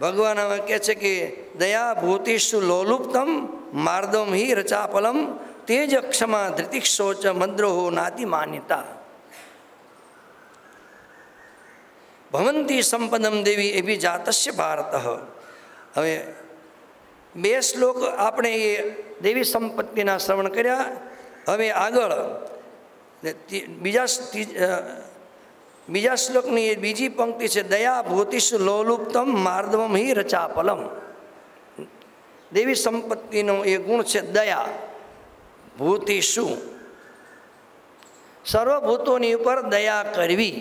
ભગવાન હવે કહે છે કે, દયા ભૂતિષુ લોલુપ્તમ માર્દમ હિ રચાપલમ તેજ ક્ષમા શોચ મદ્રોહો નાતિ માન્યતા ભવંતી સંપદમ દેવી એવી જાતસ્ય ભારત. હવે બે શ્લોક આપણે એ દેવી સંપત્તિના શ્રવણ કર્યા. હવે આગળ બીજા બીજા શ્લોકની એ બીજી પંક્તિ છે, દયા ભૂતિષુ લોલુપ્તમ માર્દવમ હિ રચાપલમ. દેવી સંપત્તિનો એ ગુણ છે, દયા ભૂતિષુ. સર્વભૂતોની ઉપર દયા કરવી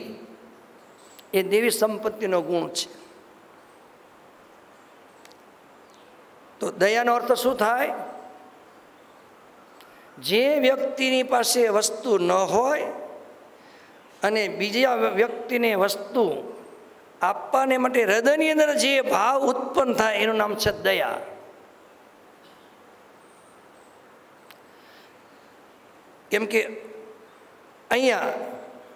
એ દેવી સંપત્તિનો ગુણ છે. તો દયાનો અર્થ શું થાય? જે વ્યક્તિની પાસે વસ્તુ ન હોય અને બીજા વ્યક્તિને વસ્તુ આપવાને માટે હૃદયની અંદર જે ભાવ ઉત્પન્ન થાય, એનું નામ છે દયા. કેમ કે અહીંયા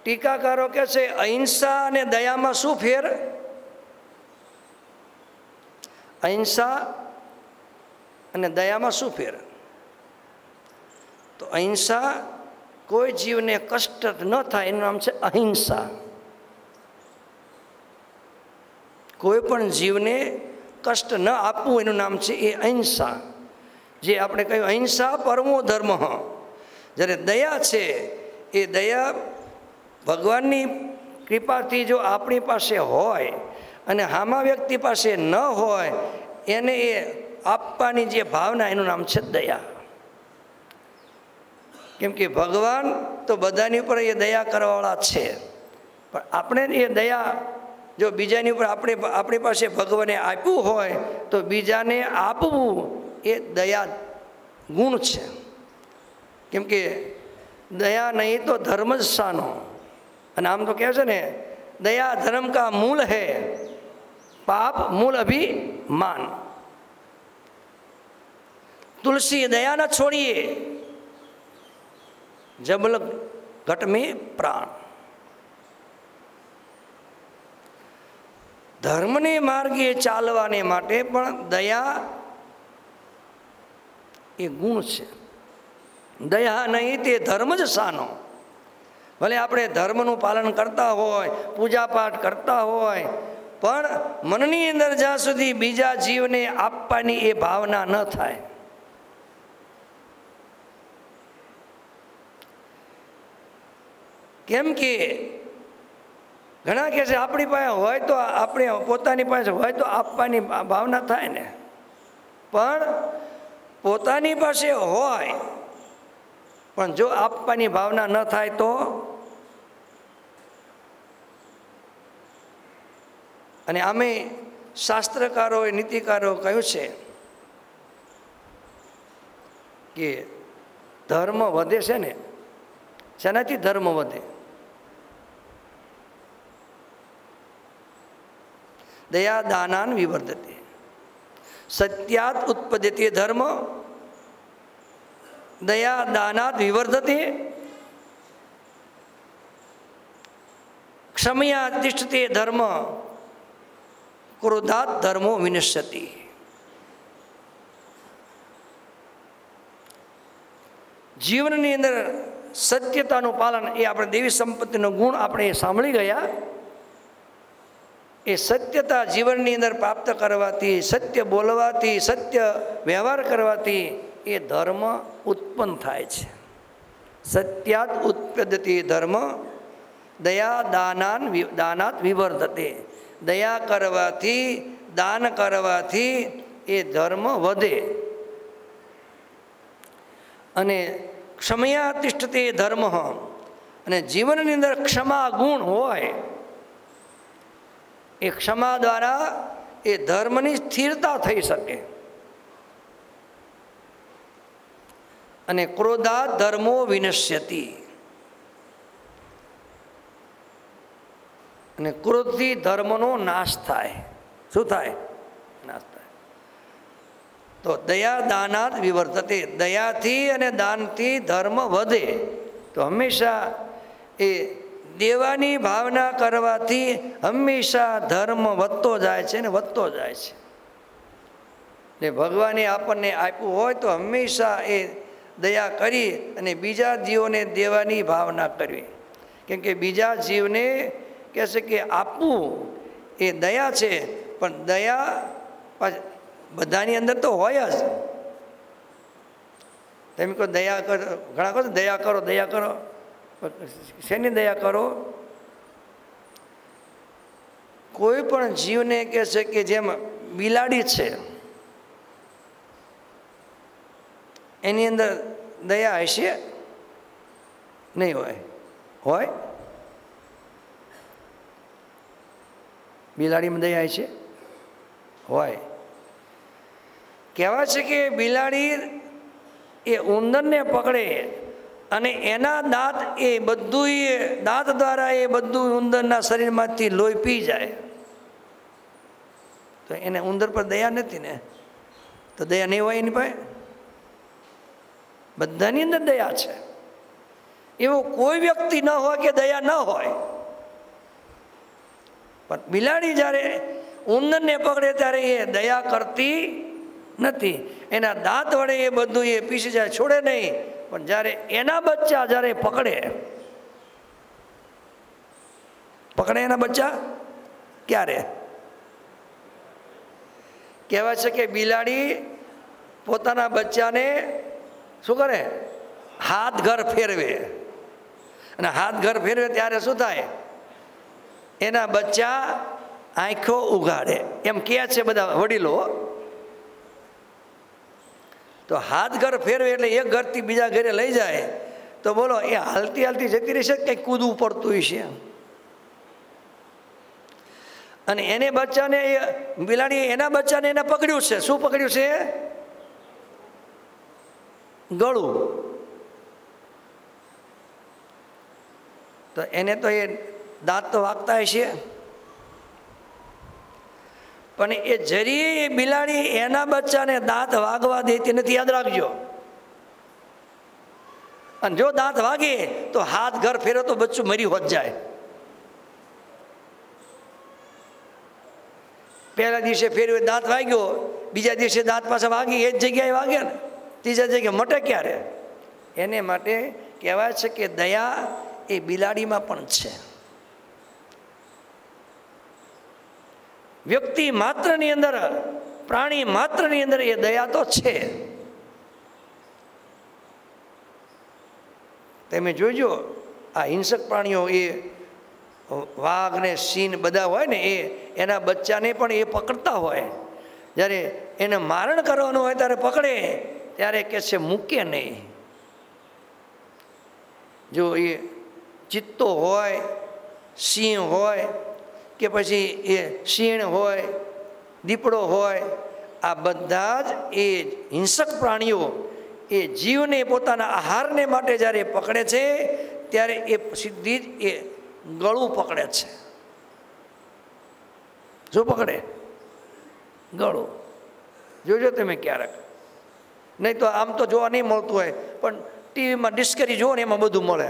ટીકાકારો કહે છે, અહિંસા અને દયામાં શું ફેર? અહિંસા અને દયામાં શું ફેર? તો અહિંસા કોઈ જીવને કષ્ટ ન થાય, એનું નામ છે અહિંસા. કોઈ પણ જીવને કષ્ટ ન આપવું, એનું નામ છે એ અહિંસા. જે આપણે કહ્યું, અહિંસા પરમો ધર્મ. જ્યારે દયા છે, એ દયા ભગવાનની કૃપાથી જો આપણી પાસે હોય અને હામા વ્યક્તિ પાસે ન હોય, એને એ આપવાની જે ભાવના, એનું નામ છે દયા. કેમ કે ભગવાન તો બધાની ઉપર એ દયા કરવાવાળા છે. પણ આપણે એ દયા, જો બીજાની ઉપર આપણે, આપણી પાસે ભગવાને આપ્યું હોય, તો બીજાને આપવું એ દયા ગુણ છે. કેમ કે દયા નહીં તો ધર્મ જ સાનો અને આમ તો કહે છે ને, દયા ધર્મ કા મૂલ હૈ, પાપ મૂલ અભિમાન. તુલસી દયા ન છોડીએ. જબલ ઘટમે પ્રાણ. ધર્મને માર્ગે ચાલવાને માટે પણ દયા એ ગુણ છે. દયા નહીં તે ધર્મ જ સાનો. ભલે આપણે ધર્મનું પાલન કરતા હોય, પૂજાપાઠ કરતા હોય, પણ મનની અંદર જ્યાં સુધી બીજા જીવને આપવાની એ ભાવના ન થાય કેમ કે ઘણા કહે છે, આપણી પાસે હોય તો આપણે પોતાની પાસે હોય તો આપવાની ભાવના થાય ને. પણ પોતાની પાસે હોય, પણ જો આપવાની ભાવના ન થાય તો? અને આમે શાસ્ત્રકારોએ નીતિકારો કહ્યું છે કે ધર્મ વધે છે ને? શેનાથી ધર્મ વધે? દયા દાનાન વિવર્ધતે. સત્યાત ઉત્પદ્યતે ધર્મ, દયા દાનાત વિવર્ધતે, ક્ષમયા તિષ્ઠતે ધર્મ, ક્રોધાત ધર્મો વિનશ્યતિ. જીવનની અંદર સત્યતાનું પાલન એ આપણે દેવી સંપત્તિનો ગુણ આપણે સાંભળી ગયા. એ સત્યતા જીવનની અંદર પ્રાપ્ત કરવાથી, સત્ય બોલવાથી, સત્ય વ્યવહાર કરવાથી એ ધર્મ ઉત્પન્ન થાય છે. સત્યાત ઉત્પદ્યતિ ધર્મ દયા દાનાન દાનાત વિવર્ધતે. દયા કરવાથી, દાન કરવાથી એ ધર્મ વધે. અને ક્ષમયા તિષ્ઠતે ધર્મ. અને જીવનની અંદર ક્ષમા ગુણ હોય એ ક્ષમા દ્વારા એ ધર્મની સ્થિરતા થઈ શકે. અને ક્રોધા ધર્મો વિનશ્યતિ. અને ક્રોધથી ધર્મનો નાશ થાય. શું થાય? નાશ થાય. તો દયા દાનાત વિવર્તતે. દયાથી અને દાનથી ધર્મ વધે. તો હંમેશા એ દેવાની ભાવના કરવાથી હંમેશા ધર્મ વધતો જાય છે ને વધતો જાય છે. ને ભગવાને આપણને આપ્યું હોય તો હંમેશા એ દયા કરી અને બીજા જીવોને દેવાની ભાવના કરવી. કેમ કે બીજા જીવને કહેશે કે આપવું એ દયા છે, પણ દયા બધાની અંદર તો હોય જ. તમે કહો દયા કરો, ઘણા કહો દયા કરો દયા કરો. શેની દયા કરો? કોઈ પણ જીવને કહે છે કે જેમ બિલાડી છે, એની અંદર દયા હશે? નહીં હોય. હોય? બિલાડીમાં દયા હશે? હોય. કહેવાય છે કે બિલાડી એ ઉંદરને પકડે. અને એના દાંત એ બધું એ દાંત દ્વારા એ બધું ઉંદરના શરીરમાંથી લોહી પી જાય. તો એને ઉંદર પર દયા નથી ને? તો દયા નહીં હોય એની પાસે? બધાની અંદર દયા છે. એવો કોઈ વ્યક્તિ ન હોય કે દયા ન હોય. પણ બિલાડી જ્યારે ઉંદરને પકડે ત્યારે એ દયા કરતી નથી. એના દાંત વડે એ બધું એ પીસી જાય. છોડે નહીં. પણ જ્યારે એના બચ્ચા જ્યારે પકડે પકડે એના બચ્ચા? ક્યારે? કહેવાય છે કે બિલાડી પોતાના બચ્ચાને શું કરે? હાથ ઘર ફેરવે. અને હાથ ઘર ફેરવે ત્યારે શું થાય? એના બચ્ચા આંખો ઉઘાડે એમ કહે છે બધા વડીલો તો હાથ ઘર ફેરવે એટલે એક ઘરથી બીજા ઘરે લઈ જાય. તો બોલો, એ હાલતી હાલતી જતી રહેશે કંઈક કૂદવું પડતું હશે અને એને બચ્ચાને એ બિલાડી એના બચ્ચાને એને પકડ્યું છે. શું પકડ્યું છે? ગળું. તો એને તો એ દાંત તો વાગતા હશે. પણ એ જરી બિલાડી એના બચ્ચાને દાંત વાગવા દેતી નથી, યાદ રાખજો. અને જો દાંત વાગે તો હાથ ઘર ફેરો તો બચ્ચું મરી હોત જાય. પહેલા દિવસે ફેરવે દાંત વાગ્યો, બીજા દિવસે દાંત પાસે વાગી, એ જ જગ્યાએ વાગ્યા ને. ત્રીજા જગ્યાએ મટે ક્યારે? એને માટે કહેવાય છે કે દયા એ બિલાડીમાં પણ છે. વ્યક્તિ માત્રની અંદર, પ્રાણી માત્રની અંદર એ દયા તો છે. તમે જોજો, આ હિંસક પ્રાણીઓ એ વાઘ ને સિંહ બધા હોય ને એ, એના બચ્ચાને પણ એ પકડતા હોય. જ્યારે એને મારણ કરવાનું હોય ત્યારે પકડે, ત્યારે કે છે મૂકે નહીં. જો એ ચિત્તો હોય, સિંહ હોય કે પછી એ શીણ હોય, દીપડો હોય, આ બધા જ એ હિંસક પ્રાણીઓ એ જીવને પોતાના આહારને માટે જ્યારે પકડે છે, ત્યારે એ સીધી જ એ ગળું પકડે છે. શું પકડે? ગળું. જોજો તમે ક્યારેક. નહીં તો આમ તો જોવા નહીં મળતું હોય, પણ ટીવીમાં ડિસ્કવરી જુઓ ને એમાં બધું મળે.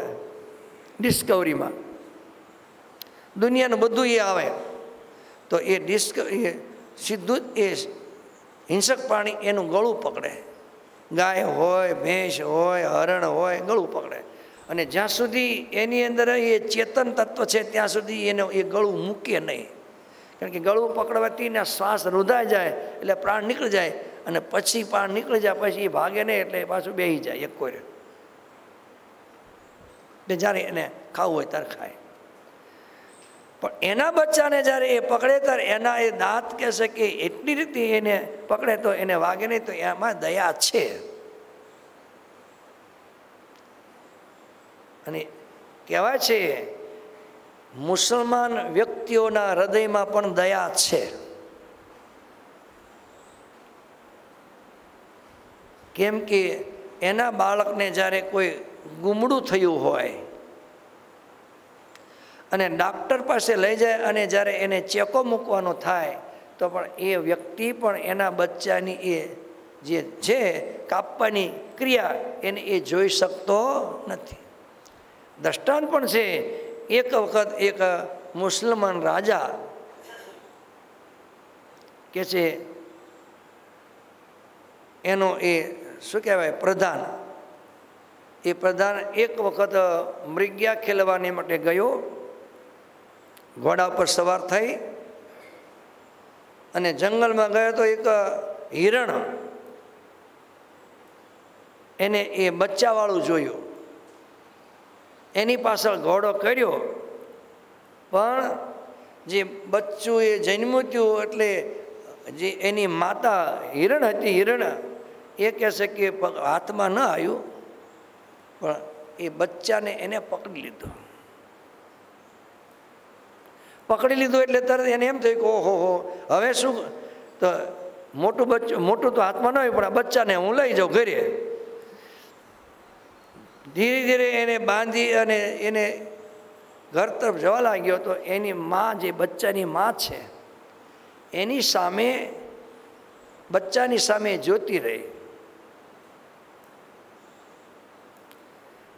ડિસ્કવરીમાં દુનિયાનું બધું એ આવે. તો એ ડિસ્ક એ સીધું જ એ હિંસક પ્રાણી એનું ગળું પકડે. ગાય હોય, ભેંસ હોય, હરણ હોય, ગળું પકડે. અને જ્યાં સુધી એની અંદર એ ચેતન તત્વ છે, ત્યાં સુધી એને એ ગળું મૂકે નહીં. કારણ કે ગળું પકડવાથી ને શ્વાસ રોધાઈ જાય, એટલે પ્રાણ નીકળી જાય અને પછી પ્રાણ નીકળી જાય, પછી એ ભાગે નહીં, એટલે પાછું બેસી જાય એક કોઈ એટલે જ્યારે એને ખાવું હોય ત્યારે ખાય. પણ એના બચ્ચાને જ્યારે એ પકડે, ત્યારે એના એ દાંત કહેશે કે એટલી રીતે એને પકડે તો એને વાગે નહીં, તો એમાં દયા છે. અને કહેવાય છે, મુસલમાન વ્યક્તિઓના હૃદયમાં પણ દયા છે. કેમ કે એના બાળકને જ્યારે કોઈ ગુમડું થયું હોય અને ડાક્ટર પાસે લઈ જાય અને જ્યારે એને ચેકો મૂકવાનો થાય, તો પણ એ વ્યક્તિ પણ એના બચ્ચાની એ જે છે, કાપવાની ક્રિયા એને એ જોઈ શકતો નથી. દ્રષ્ટાંત પણ છે, એક વખત એક મુસલમાન રાજા કે છે, એનો એ શું કહેવાય, પ્રધાન. એ પ્રધાન એક વખત મૃગ્યા ખેલવાની માટે ગયો. ઘોડા પર સવાર થઈ અને જંગલમાં ગયો તો એક હિરણ એને એ બચ્ચાવાળું જોયું. એની પાછળ ઘોડો કર્યો. પણ જે બચ્ચું એ જન્મ્યું હતું એટલે જે એની માતા હિરણ હતી, હિરણ એ કહેશે કે હાથમાં ન આવ્યું, પણ એ બચ્ચાને એને પકડી લીધો. પકડી લીધું એટલે તરત એને એમ થયું કે ઓહો હો હવે શું? તો મોટું બચ્ચું, મોટું તો હાથમાં ન હોય, પણ આ બચ્ચાને હું લઈ જાઉં ઘરે. ધીરે ધીરે એને બાંધી અને એને ઘર તરફ જવા લાગ્યો તો એની માં, જે બચ્ચાની માં છે, એની સામે, બચ્ચાની સામે જોતી રહી.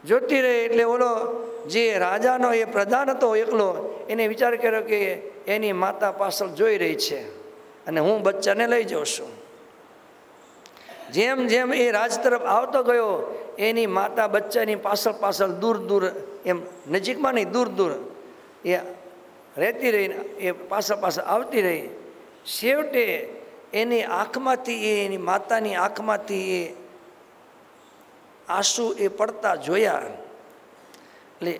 જોતી રહી એટલે ઓલો જે રાજાનો એ પ્રધાન હતો એકલો, એને વિચાર કર્યો કે એની માતા પાછળ જોઈ રહી છે અને હું બચ્ચાને લઈ જાઉં છું. જેમ જેમ એ રાજ તરફ આવતો ગયો, એની માતા બચ્ચાની પાછળ પાછળ દૂર દૂર, એમ નજીકમાં નહીં, દૂર દૂર એ રહેતી રહી એ પાછળ પાછળ આવતી રહી. છેવટે એની આંખમાંથી એ, એની માતાની આંખમાંથી એ આંસુ એ પડતા જોયા. એટલે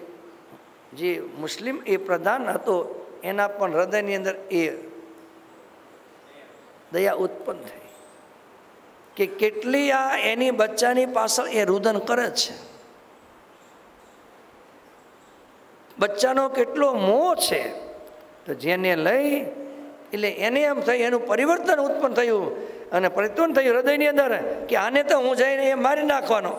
જે મુસ્લિમ એ પ્રધાન હતો, એના પણ હૃદયની અંદર એ દયા ઉત્પન્ન થઈ કે કેટલી આ એની બચ્ચાની પાછળ એ રુદન કરે છે. બચ્ચાનો કેટલો મોહ છે. તો જેને લઈ એટલે એને એમ થયું એનું પરિવર્તન ઉત્પન્ન થયું અને પરિવર્તન થયું હૃદયની અંદર કે આને તો હું જઈને એ મારી નાખવાનો.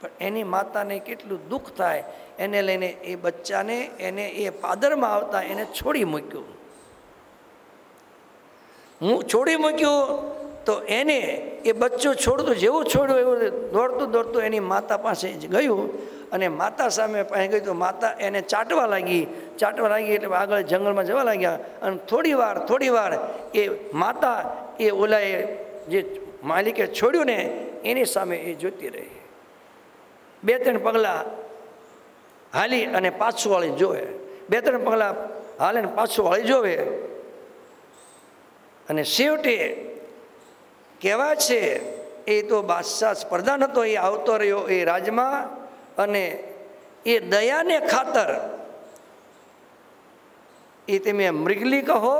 પણ એની માતાને કેટલું દુઃખ થાય, એને લઈને એ બચ્ચાને એને એ પાદરમાં આવતા એને છોડી મૂક્યું. હું છોડી મૂક્યું તો એને એ બચ્ચું છોડતું, જેવું છોડ્યું એવું દોડતું દોડતું એની માતા પાસે જ ગયું અને માતા સામે પાસે ગયું તો માતા એને ચાટવા લાગી ચાટવા લાગી એટલે આગળ જંગલમાં જવા લાગ્યા અને થોડી વાર થોડી વાર એ માતા એ ઓલાએ જે માલિકે છોડ્યું ને એની સામે એ જોતી રહી. બે ત્રણ પગલાં હાલી અને પાછું વાળી જોવે. બે ત્રણ પગલાં હાલે ને પાછું વાળી જોવે. અને છેવટે કહેવાય છે, એ તો બાદશાહ સ્પર્ધા હતો એ આવતો રહ્યો એ રાજમાં અને એ દયાને ખાતર. એ તમે મૃગલી કહો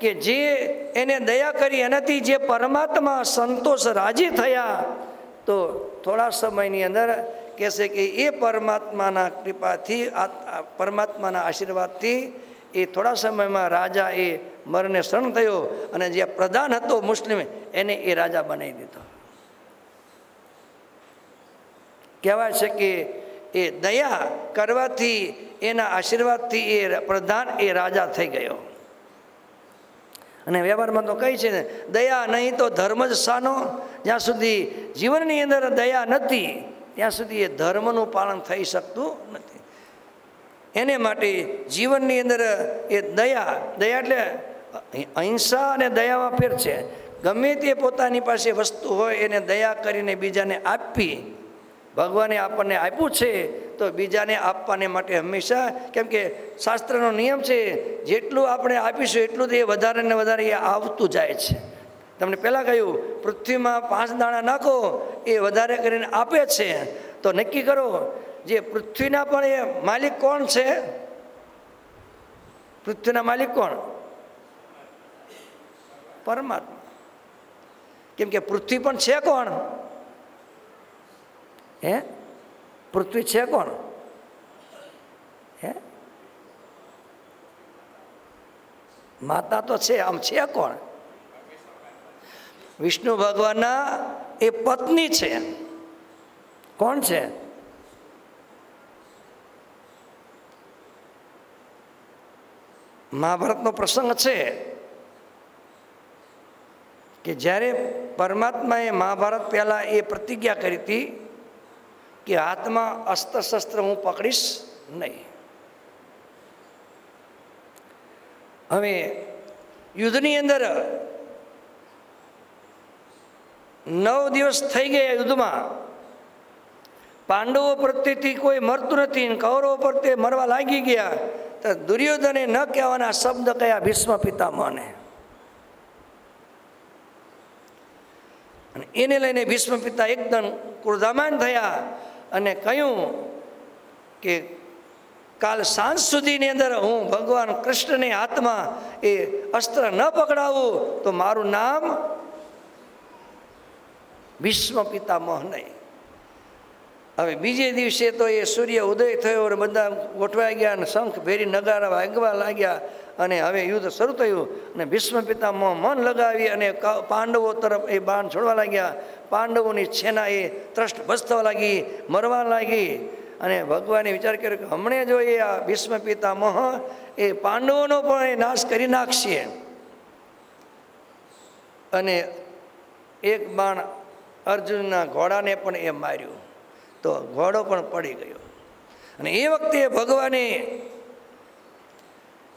કે જે એને દયા કરી, એનાથી જે પરમાત્મા સંતોષ રાજી થયા તો થોડા સમયની અંદર કહેશે કે એ પરમાત્માના કૃપાથી, આ પરમાત્માના આશીર્વાદથી એ થોડા સમયમાં રાજા એ મરને શરણ થયો અને જે પ્રધાન હતો મુસ્લિમ, એને એ રાજા બનાવી દીધો. કહેવાય છે કે એ દયા કરવાથી, એના આશીર્વાદથી એ પ્રધાન, એ રાજા થઈ ગયો. અને વ્યવહારમાં તો કહી છે ને, દયા નહીં તો ધર્મ જ સાનો. જ્યાં સુધી જીવનની અંદર દયા નથી, ત્યાં સુધી એ ધર્મનું પાલન થઈ શકતું નથી. એને માટે જીવનની અંદર એ દયા દયા એટલે અહિંસા અને દયામાં ફેર છે. ગમે તે પોતાની પાસે વસ્તુ હોય, એને દયા કરીને બીજાને આપવી. ભગવાને આપણને આપ્યું છે તો બીજાને આપવાને માટે હંમેશા, કેમ કે શાસ્ત્રનો નિયમ છે, જેટલું આપણે આપીશું એટલું જ એ વધારે ને વધારે એ આવતું જાય છે. તમને પહેલાં કહ્યું, પૃથ્વીમાં પાંચ દાણા નાખો, એ વધારે કરીને આપે છે. તો નક્કી કરો, જે પૃથ્વીના પણ એ માલિક કોણ છે? પૃથ્વીના માલિક કોણ? પરમાત્મા. કેમ કે પૃથ્વી પણ છે કોણ? હે? પૃથ્વી છે કોણ? હે? માતા તો છે, આમ છે કોણ? વિષ્ણુ ભગવાનના એ પત્ની છે. કોણ છે? મહાભારતનો પ્રસંગ છે કે જ્યારે પરમાત્માએ મહાભારત પહેલાં એ પ્રતિજ્ઞા કરી હતી કે હાથમાં અસ્ત્ર શસ્ત્ર હું પકડીશ નહીં. હવે યુદ્ધની અંદર નવ દિવસ થઈ ગયા યુદ્ધમાં. પાંડવો પ્રત્યેથી કોઈ મરતું નથી કૌરવો પ્રત્યે મરવા લાગી ગયા. તો દુર્યોધને ન કહેવાના શબ્દ કયા ભીષ્મ પિતામહને? અને એને લઈને ભીષ્મ પિતા એકદમ ક્રોધામાન થયા. અને કહ્યું કે કાલ સાંજ સુધીની અંદર હું ભગવાન કૃષ્ણની હાથમાં એ અસ્ત્ર ન પકડાવું તો મારું નામ ભીષ્મ પિતામહ નહીં હવે બીજે દિવસે તો એ સૂર્ય ઉદય થયો અને બધા ગોઠવાઈ ગયા અને શંખ ભેરી નગારા વાગવા લાગ્યા અને હવે યુદ્ધ શરૂ થયું અને ભીષ્મ પિતામાં મન લગાવી અને પાંડવો તરફ એ બાણ છોડવા લાગ્યા. પાંડવોની છેના એ ત્રષ્ટ ભસ્તવા લાગી, મરવા લાગી અને ભગવાને વિચાર કર્યો કે હમણે જો એ આ ભીષ્મ પિતામહ એ પાંડવોનો પણ એ નાશ કરી નાખશે. અને એક બાણ અર્જુનના ઘોડાને પણ એ માર્યું. તો ઘોડો પણ પડી ગયો. અને એ વખતે ભગવાને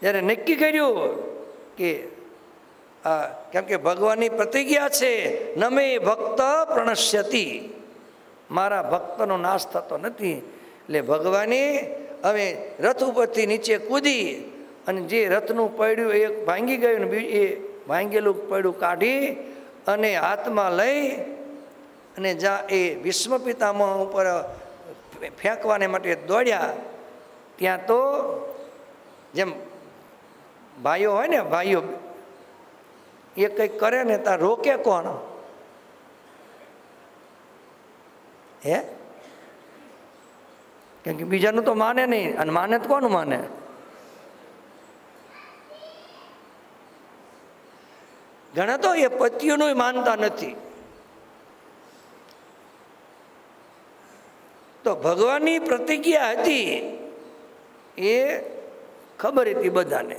જ્યારે નક્કી કર્યું કે આ કેમ કે ભગવાનની પ્રતિજ્ઞા છે નમે ભક્ત પ્રણશ્યતિ. મારા ભક્તનો નાશ થતો નથી. એટલે ભગવાને હવે રથ ઉપરથી નીચે કૂદી અને જે રથનું પૈડું એક ભાંગી ગયું ને એ ભાંગેલું પૈડું કાઢી અને હાથમાં લઈ અને જ્યાં એ વિશ્વ પિતામહ ઉપર ફેંકવાને માટે દોડ્યા, ત્યાં તો જેમ ભાઈઓ હોય ને, ભાઈઓ, એ કંઈક કરે ને, ત્યાં રોકે કોણ? હે? કેમ કે બીજાનું તો માને નહીં, અને માને તો કોનું માને? ઘણા તો એ પતિઓનું માનતા નથી. તો ભગવાનની પ્રતિજ્ઞા હતી. એ ખબર હતી બધાને.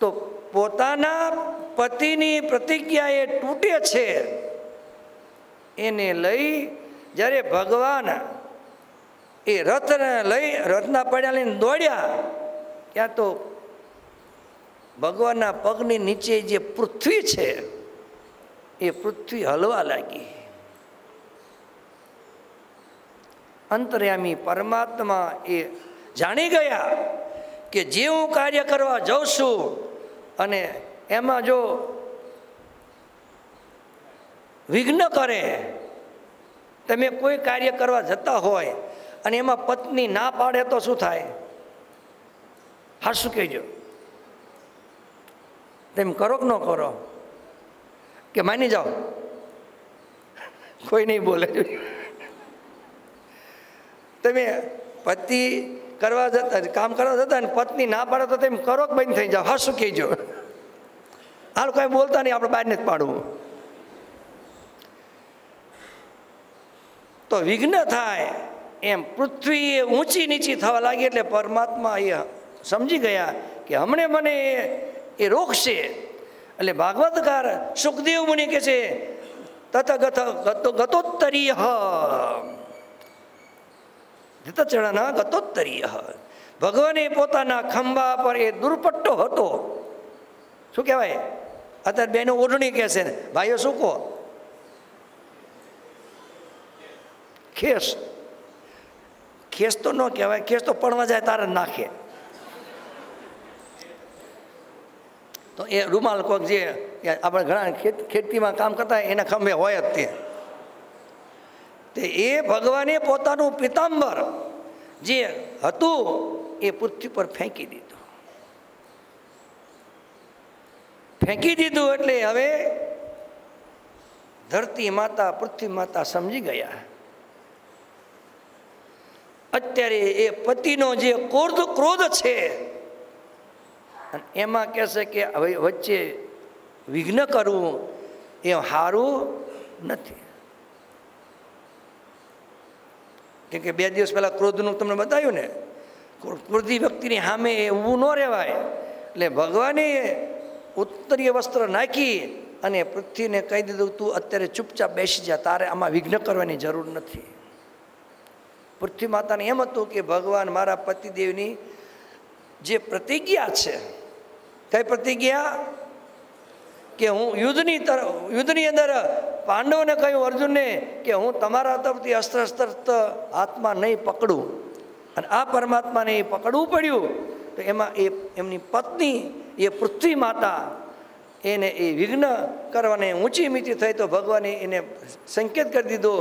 તો પોતાના પતિની પ્રતિજ્ઞા એ તૂટે છે. એને લઈ જ્યારે ભગવાન એ રથને લઈ રથના પડ્યા લઈને દોડ્યા, ત્યાં તો ભગવાનના પગની નીચે જે પૃથ્વી છે, એ પૃથ્વી હલવા લાગી. અંતર્યામી પરમાત્મા એ જાણી ગયા કે જે હું કાર્ય કરવા જાઉં છું અને એમાં જો વિઘ્ન કરે, તમે કોઈ કાર્ય કરવા જતા હોય અને એમાં પત્ની ના પાડે તો શું થાય? હા, શું કહેજો? તેમ કરો કે ન કરો? કે માની જાઓ? કોઈ નહીં બોલે. તમે પતિ કરવા જતા કામ કરવા જતા ને પત્ની ના પાડે તો તમે કરો બંધ થઈ જાઓ. હા શું કહેજો હાલ કંઈ બોલતા નહીં, આપણે બહાર નથી પાડવું. તો વિઘ્ન થાય એમ પૃથ્વી એ ઊંચી નીચી થવા લાગી એટલે પરમાત્મા એ સમજી ગયા કે હમણે મને એ- રોકશે. એટલે ભાગવતકાર સુખદેવ મુનિ કે છે તથા ગતો ગતોત્તરીય. ધૃતચરણના ગતોત્તરીય ભગવાને પોતાના ખંભા પર એ દુર્પટ્ટો હતો શું કહેવાય અત્યારે બેનો ઓઢણી કહે છે ભાઈઓ શું કહો ખેસ ખેસ તો ન કહેવાય ખેસ તો પડવા જાય તારે નાખે તો એ રૂમાલ કોક જે આપણે ઘણા ખેત ખેતીમાં કામ કરતા હોય એના ખંભે હોય જ તે તે એ ભગવાને પોતાનું પિતાંબર જે હતું, એ પૃથ્વી પર ફેંકી દીધું. ફેંકી દીધું એટલે હવે ધરતી માતા, પૃથ્વી માતા સમજી ગયા. અત્યારે એ પતિનો જે ક્રોધ ક્રોધ છે એમાં કહેશે કે હવે વચ્ચે વિઘ્ન કરવું એ સારું નથી. કેમ કે બે દિવસ પહેલાં ક્રોધનું તમને બતાવ્યું ને ક્રોધી વ્યક્તિની સામે ઊભું ન રહેવાય. એટલે ભગવાને ઉત્તરીય વસ્ત્ર નાખી અને પૃથ્વીને કહી દીધું, તું અત્યારે ચૂપચાપ બેસી જા, તારે આમાં વિઘ્ન કરવાની જરૂર નથી. પૃથ્વી માતાને એમ હતું કે, ભગવાન મારા પતિદેવની જે પ્રતિજ્ઞા છે, કઈ પ્રતિજ્ઞા? કે હું યુદ્ધની તરફ યુદ્ધની અંદર પાંડવોને કહ્યું, અર્જુનને, કે હું તમારા તરફથી અસ્ત્ર અસ્ત્ર હાથમાં નહીં પકડું અને આ પરમાત્માને એ પકડવું પડ્યું. તો એમાં એ, એમની પત્ની, એ પૃથ્વી માતા, એને એ વિઘ્ન કરવાને ઊંચી મીચી થઈ તો ભગવાને એને સંકેત કરી દીધો,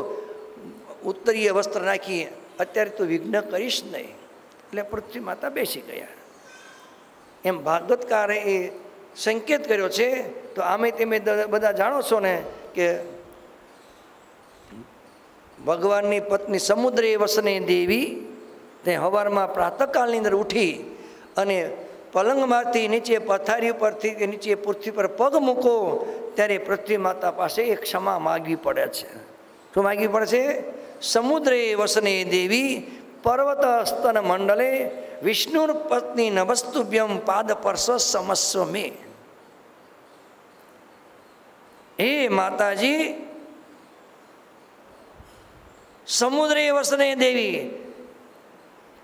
ઉત્તરીય વસ્ત્ર નાખી, અત્યારે તું વિઘ્ન કરીશ નહીં. એટલે પૃથ્વી માતા બેસી ગયા. એમ ભાગવતકારે એ સંકેત કર્યો છે, તો આમે તમે બધા જાણો છો ને કે ભગવાનની પત્ની સમુદ્રે વસને દેવી, તે હવારમાં પ્રાતકાળની અંદર ઉઠી અને પલંગમાંથી નીચે પથારી ઉપરથી કે નીચે પૃથ્વી પર પગ મૂકો, ત્યારે પૃથ્વી માતા પાસે એક ક્ષમા માગવી પડે છે. શું માગવી પડે છે? સમુદ્રે વસને દેવી પર્વત સ્તન મંડલે વિષ્ણુર પત્ની નમસ્તુભ્યમ પાદ પરસ સમસ્વ મે હે માતાજી, સમુદ્રે વસને દેવી.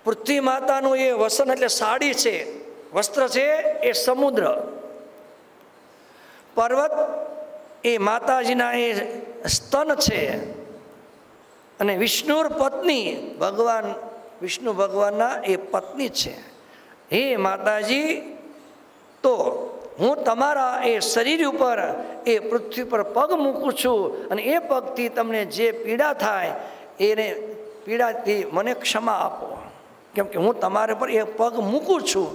પૃથ્વી માતાનું એ વસન એટલે સાડી છે, વસ્ત્ર છે એ સમુદ્ર. પર્વત એ માતાજીના એ સ્તન છે. અને વિષ્ણુર પત્ની, ભગવાન, વિષ્ણુ ભગવાનના એ પત્ની છે. હે માતાજી, તો હું તમારા એ શરીર ઉપર, એ પૃથ્વી પર પગ મૂકું છું અને એ પગથી તમને જે પીડા થાય, એને પીડાથી મને ક્ષમા આપો. કેમ કે હું તમારા પર એ પગ મૂકું છું,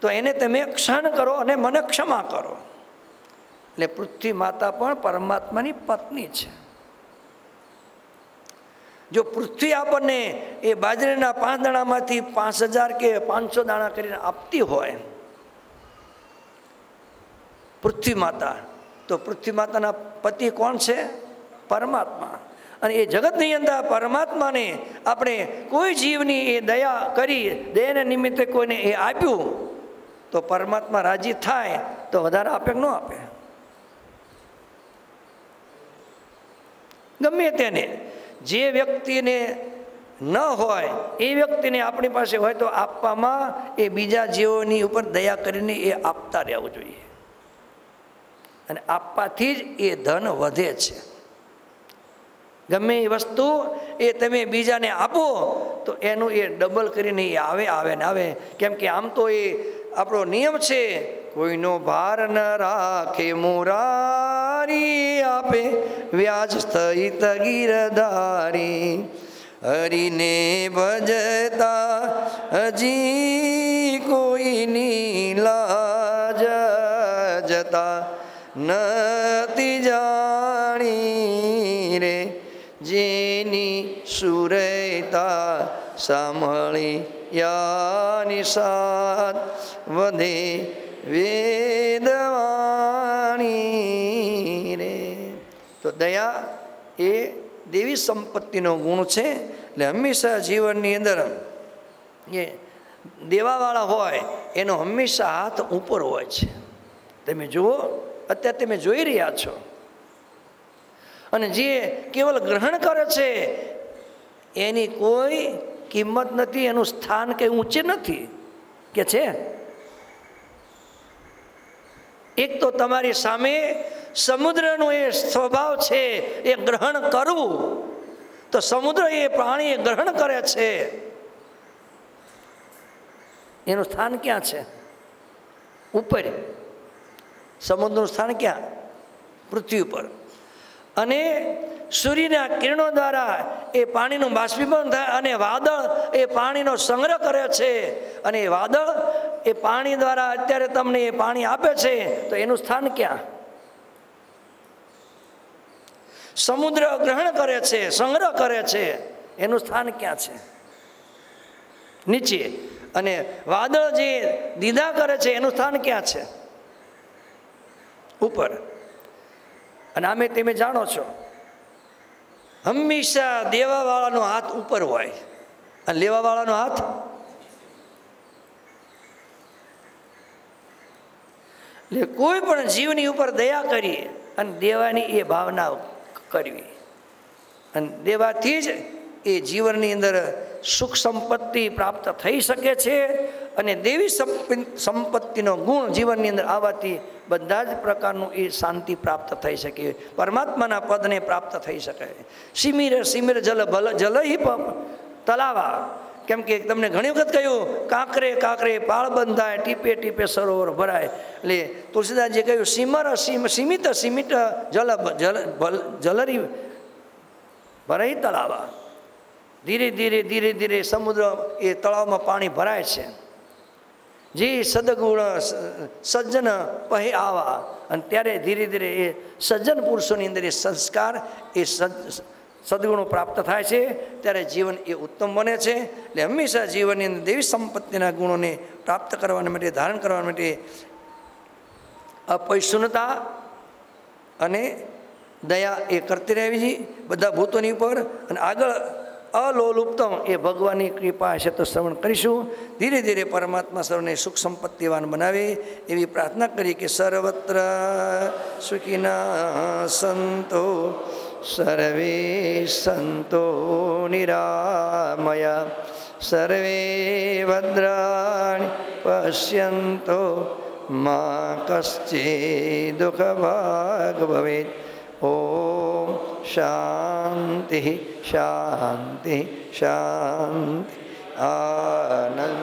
તો એને તમે ક્ષણ કરો અને મને ક્ષમા કરો. એટલે પૃથ્વી માતા પણ પરમાત્માની પત્ની છે. જો પૃથ્વી આપણને એ બાજરીના પાંચ દાણામાંથી પાંચ હજાર કે પાંચસો દાણા કરીને આપતી હોય પૃથ્વી માતા તો પૃથ્વી માતાના પતિ કોણ છે? પરમાત્મા. અને એ જગતની અંદર પરમાત્માને આપણે કોઈ જીવની એ દયા કરી દયાને નિમિત્તે કોઈને એ આપ્યું, તો પરમાત્મા રાજી થાય, તો વધારે આપે ન આપે? ગમે તેને. જે વ્યક્તિને ન હોય, એ વ્યક્તિને આપણી પાસે હોય તો આપવામાં એ બીજા જીવોની ઉપર દયા કરીને એ આપતા રહેવું જોઈએ. અને આપવાથી જ એ ધન વધે છે. ગમે એ વસ્તુ એ તમે બીજાને આપો, તો એનું એ ડબલ કરીને એ આવે આવે ને આવે. કેમ કે આમ તો એ આપણો નિયમ છે, કોઈનો ભાર ન રાખે, મોરારી આપે, વ્યાજ સ્થિત ગીરધારી. હરીને ભજતા હજી કોઈની લાજ જતા નથી જાણી રે, જેની સુરતા સાંભળી યાની સાત વધે વેદવાણી રે. તો દયા એ દેવી સંપત્તિનો ગુણ છે, એટલે હંમેશા જીવનની અંદર એ દેવાવાળા હોય, એનો હંમેશા હાથ ઉપર હોય છે. તમે જુઓ અત્યારે તમે જોઈ રહ્યા છો. અને જે કેવલ ગ્રહણ કરે છે, એની કોઈ કિંમત નથી, એનું સ્થાન કંઈ ઊંચે નથી. કે છે? એક તો તમારી સામે સમુદ્રનો એ સ્વભાવ છે, એ ગ્રહણ કરવું. તો સમુદ્ર એ પ્રાણી ગ્રહણ કરે છે. એનું સ્થાન ક્યાં છે? ઉપર. સમુદ્રનું સ્થાન ક્યાં? પૃથ્વી ઉપર. અને સૂર્યના કિરણો દ્વારા એ પાણીનું બાષ્પીભવન થાય અને વાદળ એ પાણીનો સંગ્રહ કરે છે. અને એ વાદળ એ પાણી દ્વારા અત્યારે તમને એ પાણી આપે છે, તો એનું સ્થાન ક્યાં? સમુદ્ર ગ્રહણ કરે છે, સંગ્રહ કરે છે, એનું સ્થાન ક્યાં છે? નીચે. અને વાદળ જે દીધા કરે છે, એનું સ્થાન ક્યાં છે? ઉપર. અને આમે તમે જાણો છો, હંમેશા દેવાવાળાનો હાથ ઉપર હોય. અને લેવાવાળાનો હાથ એટલે કોઈ પણ જીવની ઉપર દયા કરી અને દેવાની એ ભાવના કરવી. અને દેવાથી જ એ જીવનની અંદર સુખ સંપત્તિ પ્રાપ્ત થઈ શકે છે અને દેવી સંપ- સંપત્તિનો ગુણ જીવનની અંદર આવવાથી બધા જ પ્રકારનું એ શાંતિ પ્રાપ્ત થઈ શકે. પરમાત્માના પદને પ્રાપ્ત થઈ શકે. સિમિર સિમિર જલ ભલ જલ હિ તલાવા. કેમ કે તમને ઘણી વખત કહ્યું, કાંકરે કાંકરે પાળ બંધાય, ટીપે ટીપે સરોવર ભરાય. એટલે તુલસીદાસજી કહ્યું, સિમર, સિમ સીમિત સીમિત જલ જલ જલરી ભરાઈ તળાવા ધીરે ધીરે ધીરે ધીરે સમુદ્ર એ તળાવમાં પાણી ભરાય છે. જે સદગુણ સજ્જન પહે આવા. અને ત્યારે ધીરે ધીરે એ સજ્જન પુરુષોની અંદર એ સંસ્કાર, એ સદગુણો પ્રાપ્ત થાય છે. ત્યારે જીવન એ ઉત્તમ બને છે. એટલે હંમેશા જીવનની અંદર દેવી સંપત્તિના ગુણોને પ્રાપ્ત કરવા માટે, ધારણ કરવા માટે અપૈશુનતા અને દયા એ કરતી રહેવી બધા ભૂતોની ઉપર અને આગળ અલોલુપ્તમ. એ ભગવાનની કૃપા હશે તો શ્રવણ કરીશું. ધીરે ધીરે પરમાત્મા સર્વને સુખ સંપત્તિવાન બનાવે એવી પ્રાર્થના કરી કે સર્વત્ર સુખીના સંતો, સર્વે સંતો નિરામયા. સર્વે ભદ્રાણી પશ્યંતો, મા કશ્ચિ દુઃખભાગ ભવેત. ॐ शान्तिः शान्तिः शान्ति। आनन्दमा